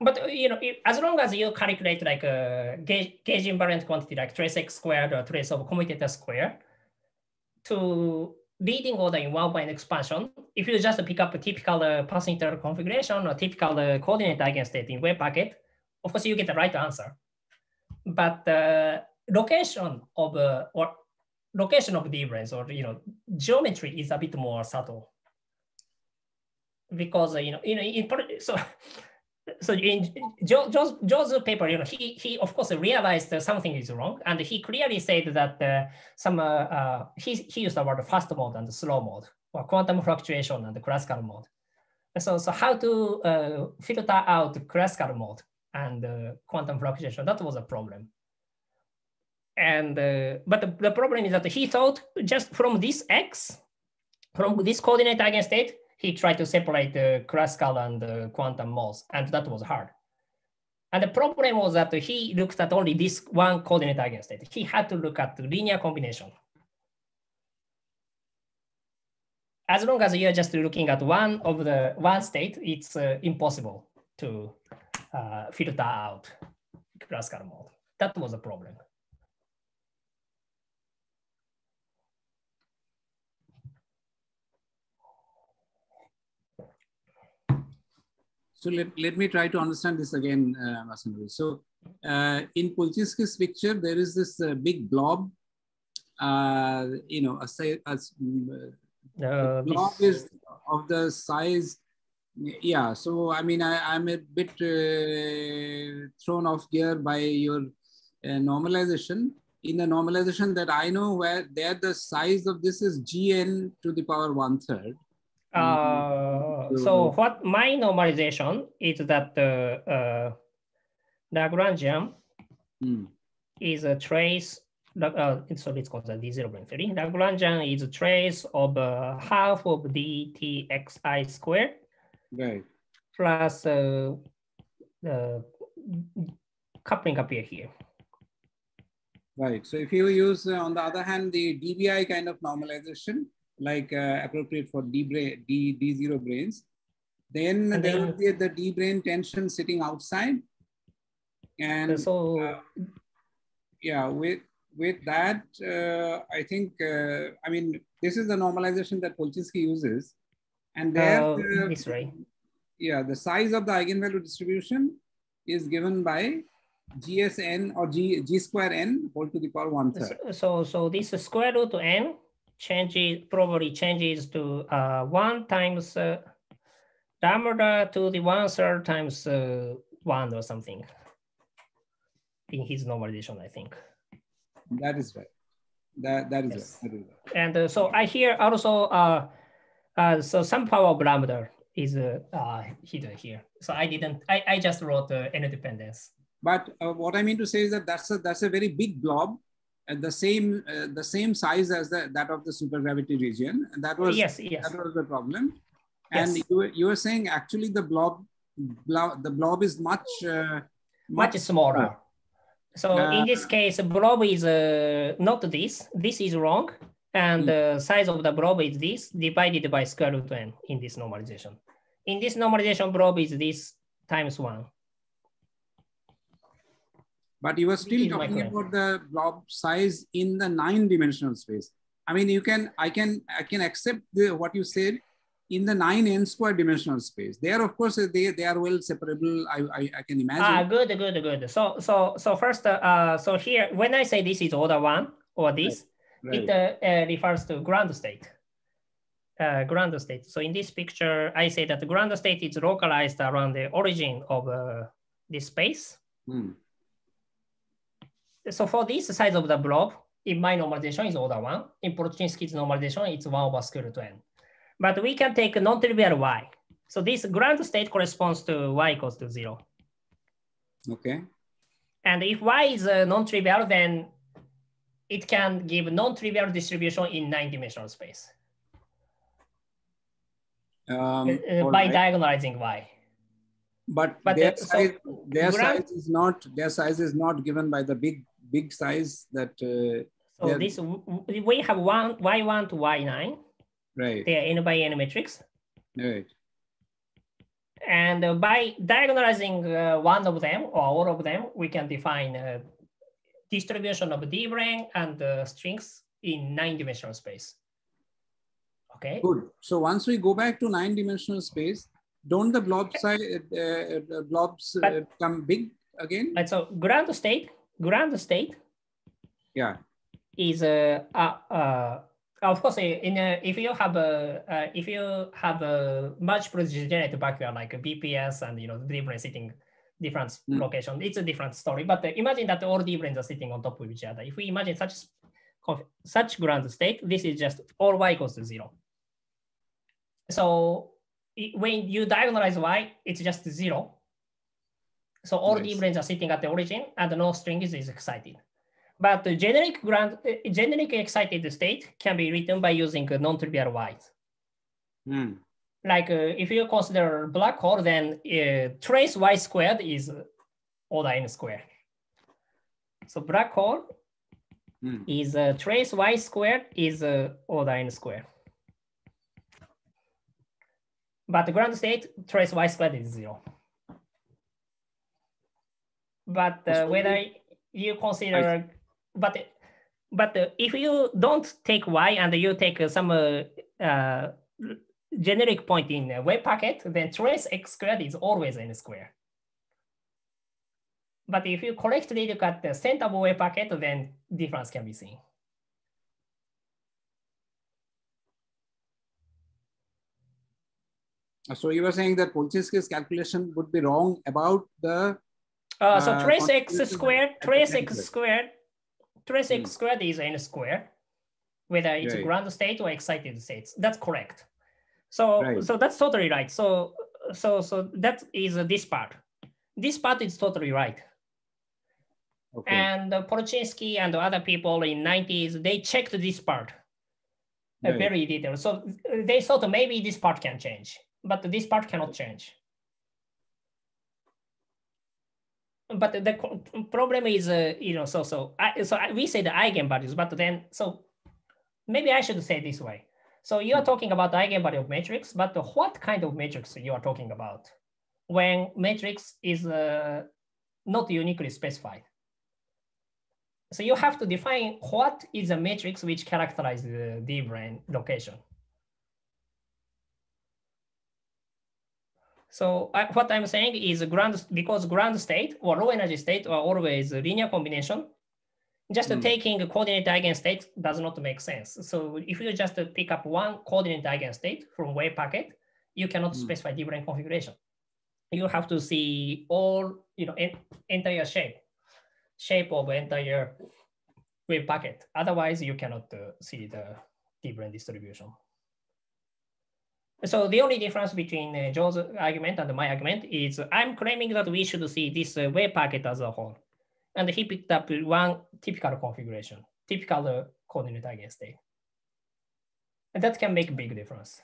But you know, as long as you calculate like a gauge, gauge invariant quantity like trace x squared or trace of commutator square to leading order in one point expansion, if you just pick up a typical uh, path configuration or typical uh, coordinate eigenstate in wave packet, of course you get the right answer. But the uh, location of uh, or location of d branes or you know geometry is a bit more subtle because uh, you know you know in so so in Joe's, Joe's paper, you know, he, he of course realized something is wrong, and he clearly said that uh, some uh, uh, he, he used the word fast mode and slow mode, or quantum fluctuation and the classical mode. so, so how to uh, filter out classical mode and uh, quantum fluctuation? That was a problem. And uh, but the, the problem is that he thought just from this x, from this coordinate eigenstate, he tried to separate the classical and the quantum modes, and that was hard. And the problem was that he looked at only this one coordinate eigenstate. He had to look at the linear combination. As long as you're just looking at one of the one state, it's uh, impossible to uh, filter out classical mode. That was a problem. So let, let me try to understand this again, uh. So uh, in Polchinski's picture, there is this uh, big blob, uh, you know, a, a, a uh, blob is of the size, yeah. So, I mean, I, I'm a bit uh, thrown off gear by your uh, normalization. In the normalization that I know where there the size of this is gn to the power one third uh, so what my normalization is that the uh, Lagrangian mm. is a trace, uh, so let's call that D0 brane theory. Lagrangian is a trace of uh, half of dtxi squared right. plus uh, the coupling appear here. Right. So if you use, uh, on the other hand, the DBI kind of normalization, like uh, appropriate for D, brane, D, D0 branes. Then and there would be the D brane tension sitting outside. And so, uh, yeah, with with that, uh, I think, uh, I mean, this is the normalization that Polchinski uses. And there, uh, right. yeah, the size of the eigenvalue distribution is given by GSN or G, G square N whole to the power one third. So, so this is square root to N changes probably changes to uh, one times uh, lambda to the one third times uh, one or something in his normalization, I think. That is right. That that is yes. right. That is right. And uh, so I hear also uh, uh, so some power of lambda is uh, uh, hidden here. So I didn't. I, I just wrote uh, n dependence. But uh, what I mean to say is that that's a that's a very big blob the same uh, the same size as the, that of the supergravity region. And that was yes, yes. that was the problem. And yes. you, were, you were saying actually the blob, blob the blob is much uh, much, much smaller. So uh, in this case, blob is uh, not this. This is wrong, and mm. the size of the blob is this divided by square root n in this normalization. In this normalization, blob is this times one. But you were still talking about the blob size in the nine dimensional space. I mean, you can, I can, I can accept the, what you said in the nine n square dimensional space. There, of course, they, they are well separable. I, I, I can imagine. Ah, good, good, good. So, so, so first, uh, so here, when I say this is order one or this, right. Right. it uh, uh, refers to ground state. Uh, ground state. So in this picture, I say that the ground state is localized around the origin of uh, this space. Hmm so for this size of the blob, in my normalization is order one. In Polchinski's normalization, it's one over square root n. But we can take a non-trivial y. So this ground state corresponds to y equals to zero. Okay. And if y is uh, non-trivial, then it can give non-trivial distribution in nine-dimensional space. Um, uh, by right. diagonalizing y. But, but their, size, their size is not their size is not given by the big big size that. Uh, so this we have one y1 to y9. Right. They are n by n matrix. Right. And uh, by diagonalizing uh, one of them or all of them, we can define a distribution of d brane and uh, strings in nine-dimensional space. Okay. Good. So once we go back to nine-dimensional space, don't the blob size uh, uh, blobs uh, become big again? And so ground state ground state yeah is uh, uh, uh of course in a, if you have a uh, if you have a multiple degenerate vacuum like a BPS and you know different sitting different mm. location, it's a different story. But uh, imagine that all d branes are sitting on top of each other. If we imagine such such ground state, this is just all y equals to zero. So when you diagonalize y, it's just zero. So all nice. d branes are sitting at the origin and no string is excited. But the generic ground, uh, generic excited state can be written by using non-trivial y's. Mm. Like uh, if you consider black hole, then uh, trace y squared is order n squared. So black hole mm. is uh, trace y squared is uh, order n squared. But the ground state trace y squared is zero. But uh, whether you consider but but if you don't take y and you take some uh, uh, generic point in a wave packet, then trace x squared is always n squared. But if you correctly look at the center of wave packet, then difference can be seen. So you were saying that Polchinski's calculation would be wrong about the. Uh, so uh, trace x squared, trace x squared trace x squared is n squared, whether it's right. ground state or excited states. That's correct. So right. so that's totally right. So so so that is this part. This part is totally right. Okay. And uh, Polchinski and other people in 90s, they checked this part uh, right. very detailed. So they thought maybe this part can change, but this part cannot change. But the problem is, uh, you know, so so I, so I, we say the eigenvalues, but then so maybe I should say this way. So you are talking about the eigenvalue of matrix, but what kind of matrix you are talking about when matrix is uh, not uniquely specified? So you have to define what is a matrix which characterizes the d-brane location. So I, what I'm saying is ground because ground state or low energy state are always linear combination. Just mm. taking a coordinate eigenstate does not make sense. So if you just pick up one coordinate eigenstate from wave packet, you cannot mm. specify different configuration. You have to see all, you know, en entire shape, shape of entire wave packet. Otherwise, you cannot uh, see the different distribution. So the only difference between uh, Joe's argument and my argument is I'm claiming that we should see this uh, wave packet as a whole. And he picked up one typical configuration, typical uh, coordinate eigenstate. And that can make a big difference.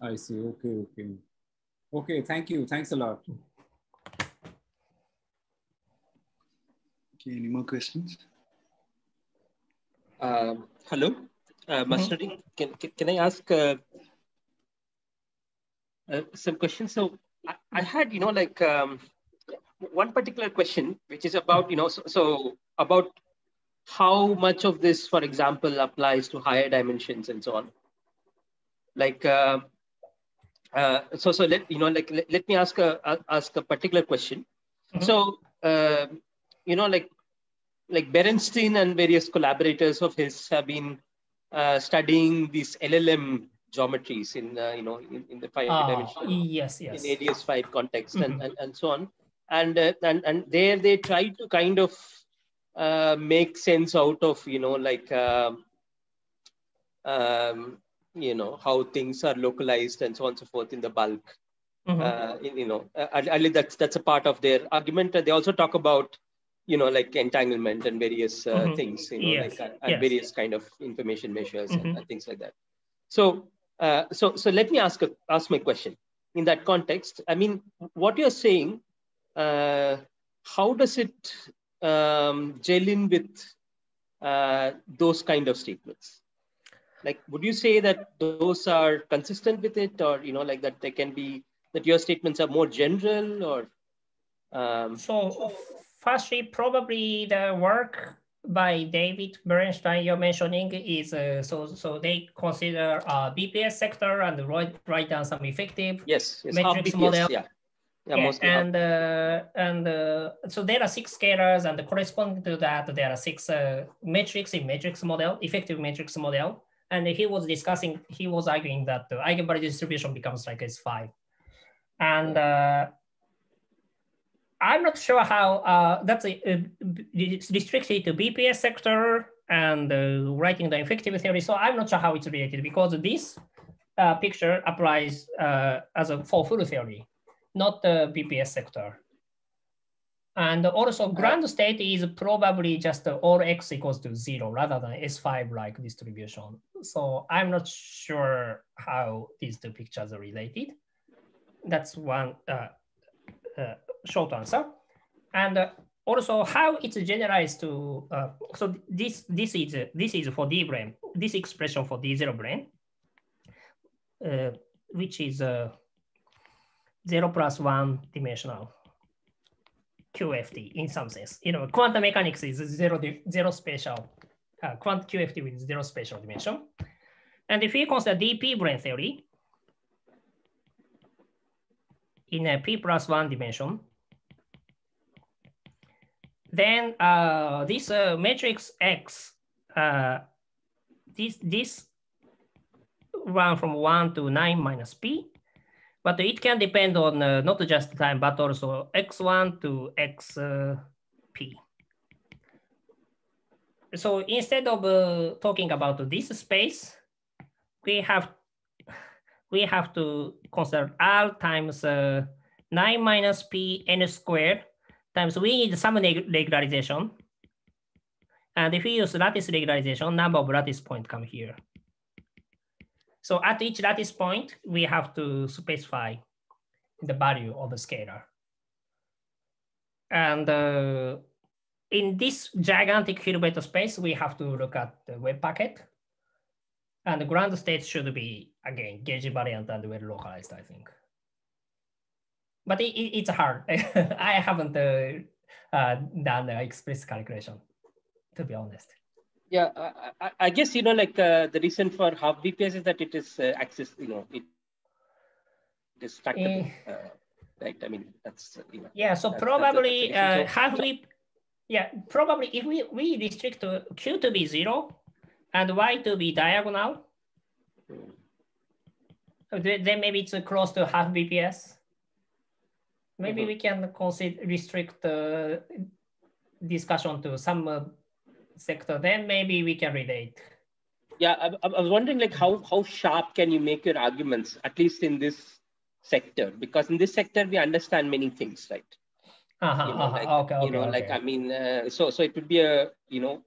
I see, okay, okay. Okay, thank you, thanks a lot. Okay, any more questions? Um, hello? Uh, Masa, mm-hmm. can, can, can I ask uh, uh, some questions? So I, I, had, you know, like um, one particular question, which is about, you know, so, so, about how much of this, for example, applies to higher dimensions and so on. Like, uh, uh, so so let you know, like let, let me ask a ask a particular question. Mm-hmm. So uh, you know, like like Berenstein and various collaborators of his have been uh, studying these LLM geometries in uh, you know in, in the five ah, dimensional yes yes in ADS5 context mm-hmm. and, and and so on and uh, and and there they try to kind of uh, make sense out of you know like um, um, you know how things are localized and so on and so forth in the bulk mm-hmm. Uh, in, you know uh, that's that's a part of their argument they also talk about you know like entanglement and various uh, mm-hmm. things you know yes. like uh, and yes. various kind of information measures mm-hmm. and, and, things like that so uh, so so let me ask a, ask my question in that context i mean what you're saying uh, how does it um, gel in with uh, those kind of statements like would you say that those are consistent with it or you know like that they can be that your statements are more general or um, so firstly, probably the work by David Berenstein you're mentioning is uh, so so they consider uh, BPS sector and write, write down some effective yes, yes. matrix BPS, model. Yeah. Yeah, Yeah, and uh, and uh, so there are six scalars, and corresponding to that, there are six uh, metrics in matrix model, effective matrix model. And he was discussing, he was arguing that the eigenvalue distribution becomes like S5. And uh, I'm not sure how uh, that's a, uh, it's restricted to BPS sector and uh, writing the effective theory. So I'm not sure how it's related because this uh, picture applies uh, as a for full theory, not the BPS sector. And also ground state is probably just all x equals to zero rather than S5 like distribution. So I'm not sure how these two pictures are related. That's one uh, uh, short answer. And uh, also how it's generalized to, uh, so this, this, is, this is for D brane, this expression for D0 brane, uh, which is uh, zero plus one dimensional QFT in some sense. You know, quantum mechanics is zero, zero spatial, uh, quantum QFT with zero spatial dimension. And if we consider DP brane theory in a P plus one dimension, then uh, this uh, matrix X, uh, this, this run from one to nine minus P, but it can depend on uh, not just time, but also x1 to xp. So instead of uh, talking about this space, we have we have to consider r times uh, 9 minus p n squared times we need some regularization. And if we use lattice regularization, number of lattice points come here. So at each lattice point, we have to specify the value of the scalar. And uh, in this gigantic Hilbert space, we have to look at the web packet. And the ground state should be, again, gauge invariant and well localized, I think. But it, it, it's hard. I haven't uh, uh, done the explicit calculation, to be honest. Yeah, I, I, guess you know, like uh, the reason for half BPS is that it is uh, access, you know, it, it is factorable, uh, right? I mean, that's you know. Yeah, so that's, probably that's so, half we, yeah, probably if we we restrict to Q to be zero, and Y to be diagonal, hmm. then maybe it's close to half BPS. Maybe mm -hmm. we can consider restrict the discussion to some sector, then maybe we can relate. Yeah, I, I, was wondering like how, how sharp can you make your arguments, at least in this sector? Because in this sector, we understand many things, right? Uh-huh, you know, uh-huh. like, okay, okay, you know, okay. like, I mean, uh, so, so it would be a, you know,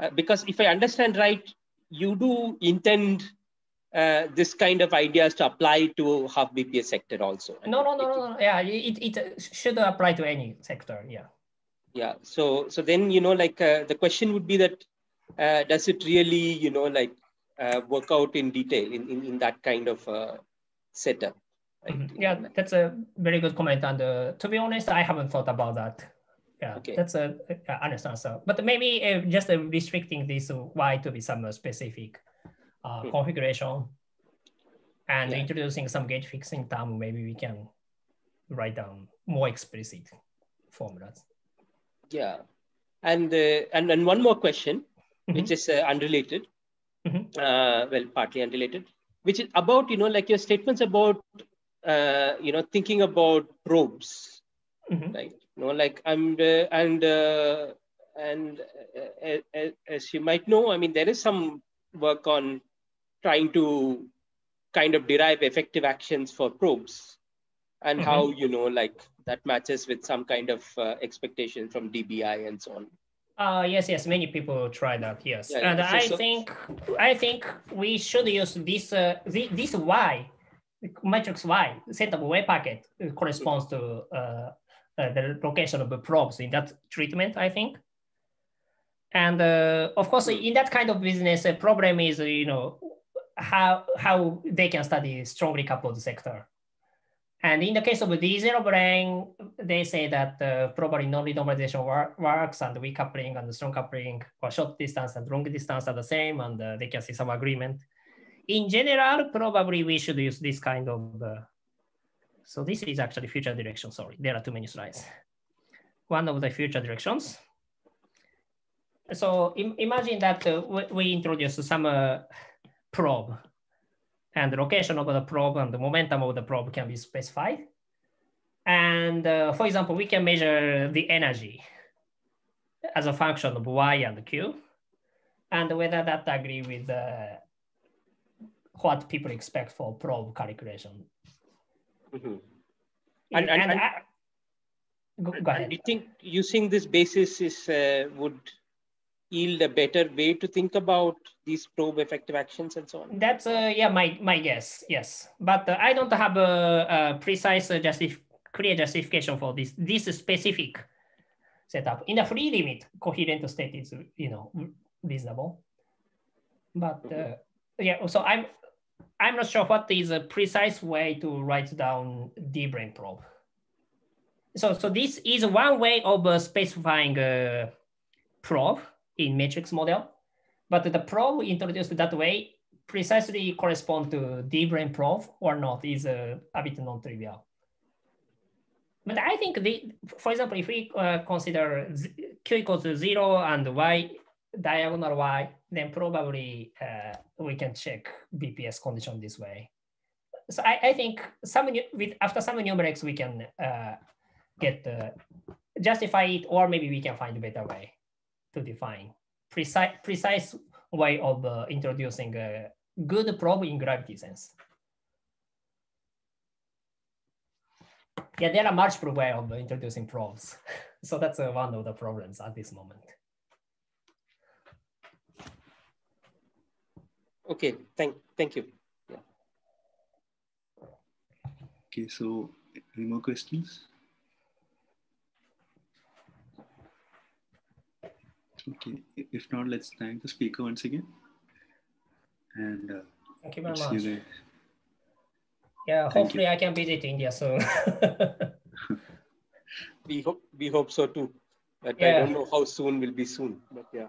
uh, because if I understand right, you do intend uh, this kind of ideas to apply to half BPS sector also. No, no, no, no, no. Yeah, it, it should apply to any sector. Yeah yeah so so then you know like uh, the question would be that uh, does it really you know like uh, work out in detail in, in, in that kind of uh, setup right? mm-hmm. yeah that's a very good comment and uh, to be honest i haven't thought about that yeah okay. that's a, honest answer but maybe uh, just restricting this y to be some specific hmm. configuration and yeah. introducing some gauge fixing term maybe we can write down more explicit formulas yeah and uh, and and one more question mm-hmm. which is uh, unrelated mm-hmm. uh, well partly unrelated which is about you know like your statements about uh, you know thinking about probes mm-hmm. right you know like i'm and uh, and uh, as you might know i mean there is some work on trying to kind of derive effective actions for probes and Mm-hmm. how you know like that matches with some kind of uh, expectation from DBI and so on. Uh, yes, yes, many people try that. Yes, Yeah, and so- I so- think I think we should use this uh, thi- this Y matrix Y set of Y packet corresponds to uh, uh, the location of the probes in that treatment. I think, and uh, of course, in that kind of business, a problem is uh, you know how how they can study strongly coupled sector. And in the case of D0 brane, they say that uh, probably non-renormalization wor- works and weak coupling and strong coupling or short distance and long distance are the same and uh, they can see some agreement. In general, probably we should use this kind of uh, So this is actually future direction, sorry, there are too many slides. One of the future directions. So Im imagine that uh, we, we, introduce some uh, probe and the location of the probe and the momentum of the probe can be specified. And uh, for example, we can measure the energy as a function of y and q, and whether that agree with uh, what people expect for probe calculation. Mm -hmm. And, and, and, and I, go, go ahead. Do you think using this basis is uh, would yield a better way to think about these probe effective actions and so on? That's uh, yeah, my my guess. Yes, but uh, I don't have a, a precise uh, justif clear justification for this this specific setup. In the free limit, coherent state is you know reasonable, but uh, yeah. So I'm I'm not sure what is a precise way to write down d brane probe. So so this is one way of uh, specifying a probe in matrix model, but the probe introduced that way precisely correspond to d brane probe or not is uh, a bit non-trivial. But I think the, for example, if we uh, consider q equals to zero and y diagonal y, then probably uh, we can check BPS condition this way. So I, I think some with after some numerics we can uh, get uh, justify it, or maybe we can find a better way to define precise precise way of uh, introducing a good probe in gravity sense. yeah, there are multiple ways of introducing probes. so that's uh, one of the problems at this moment. Okay, thank, thank you. Yeah. Okay, so any more questions? Okay, if not, let's thank the speaker once again. And uh, thank you very much. You yeah, Thank hopefully you. I can visit India soon. we hope we hope so too. But yeah. I don't know how soon will be soon. But yeah.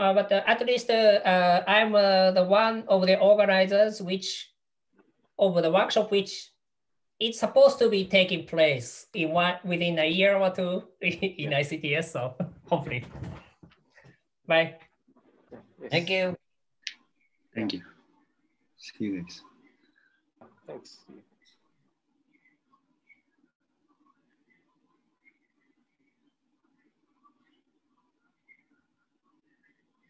Uh, but uh, at least uh, uh I'm uh, the one of the organizers which over the workshop which it's supposed to be taking place in one within a year or two in yeah. ICTS. So hopefully. Bye. Thank you. Thank you. See you guys. Thanks.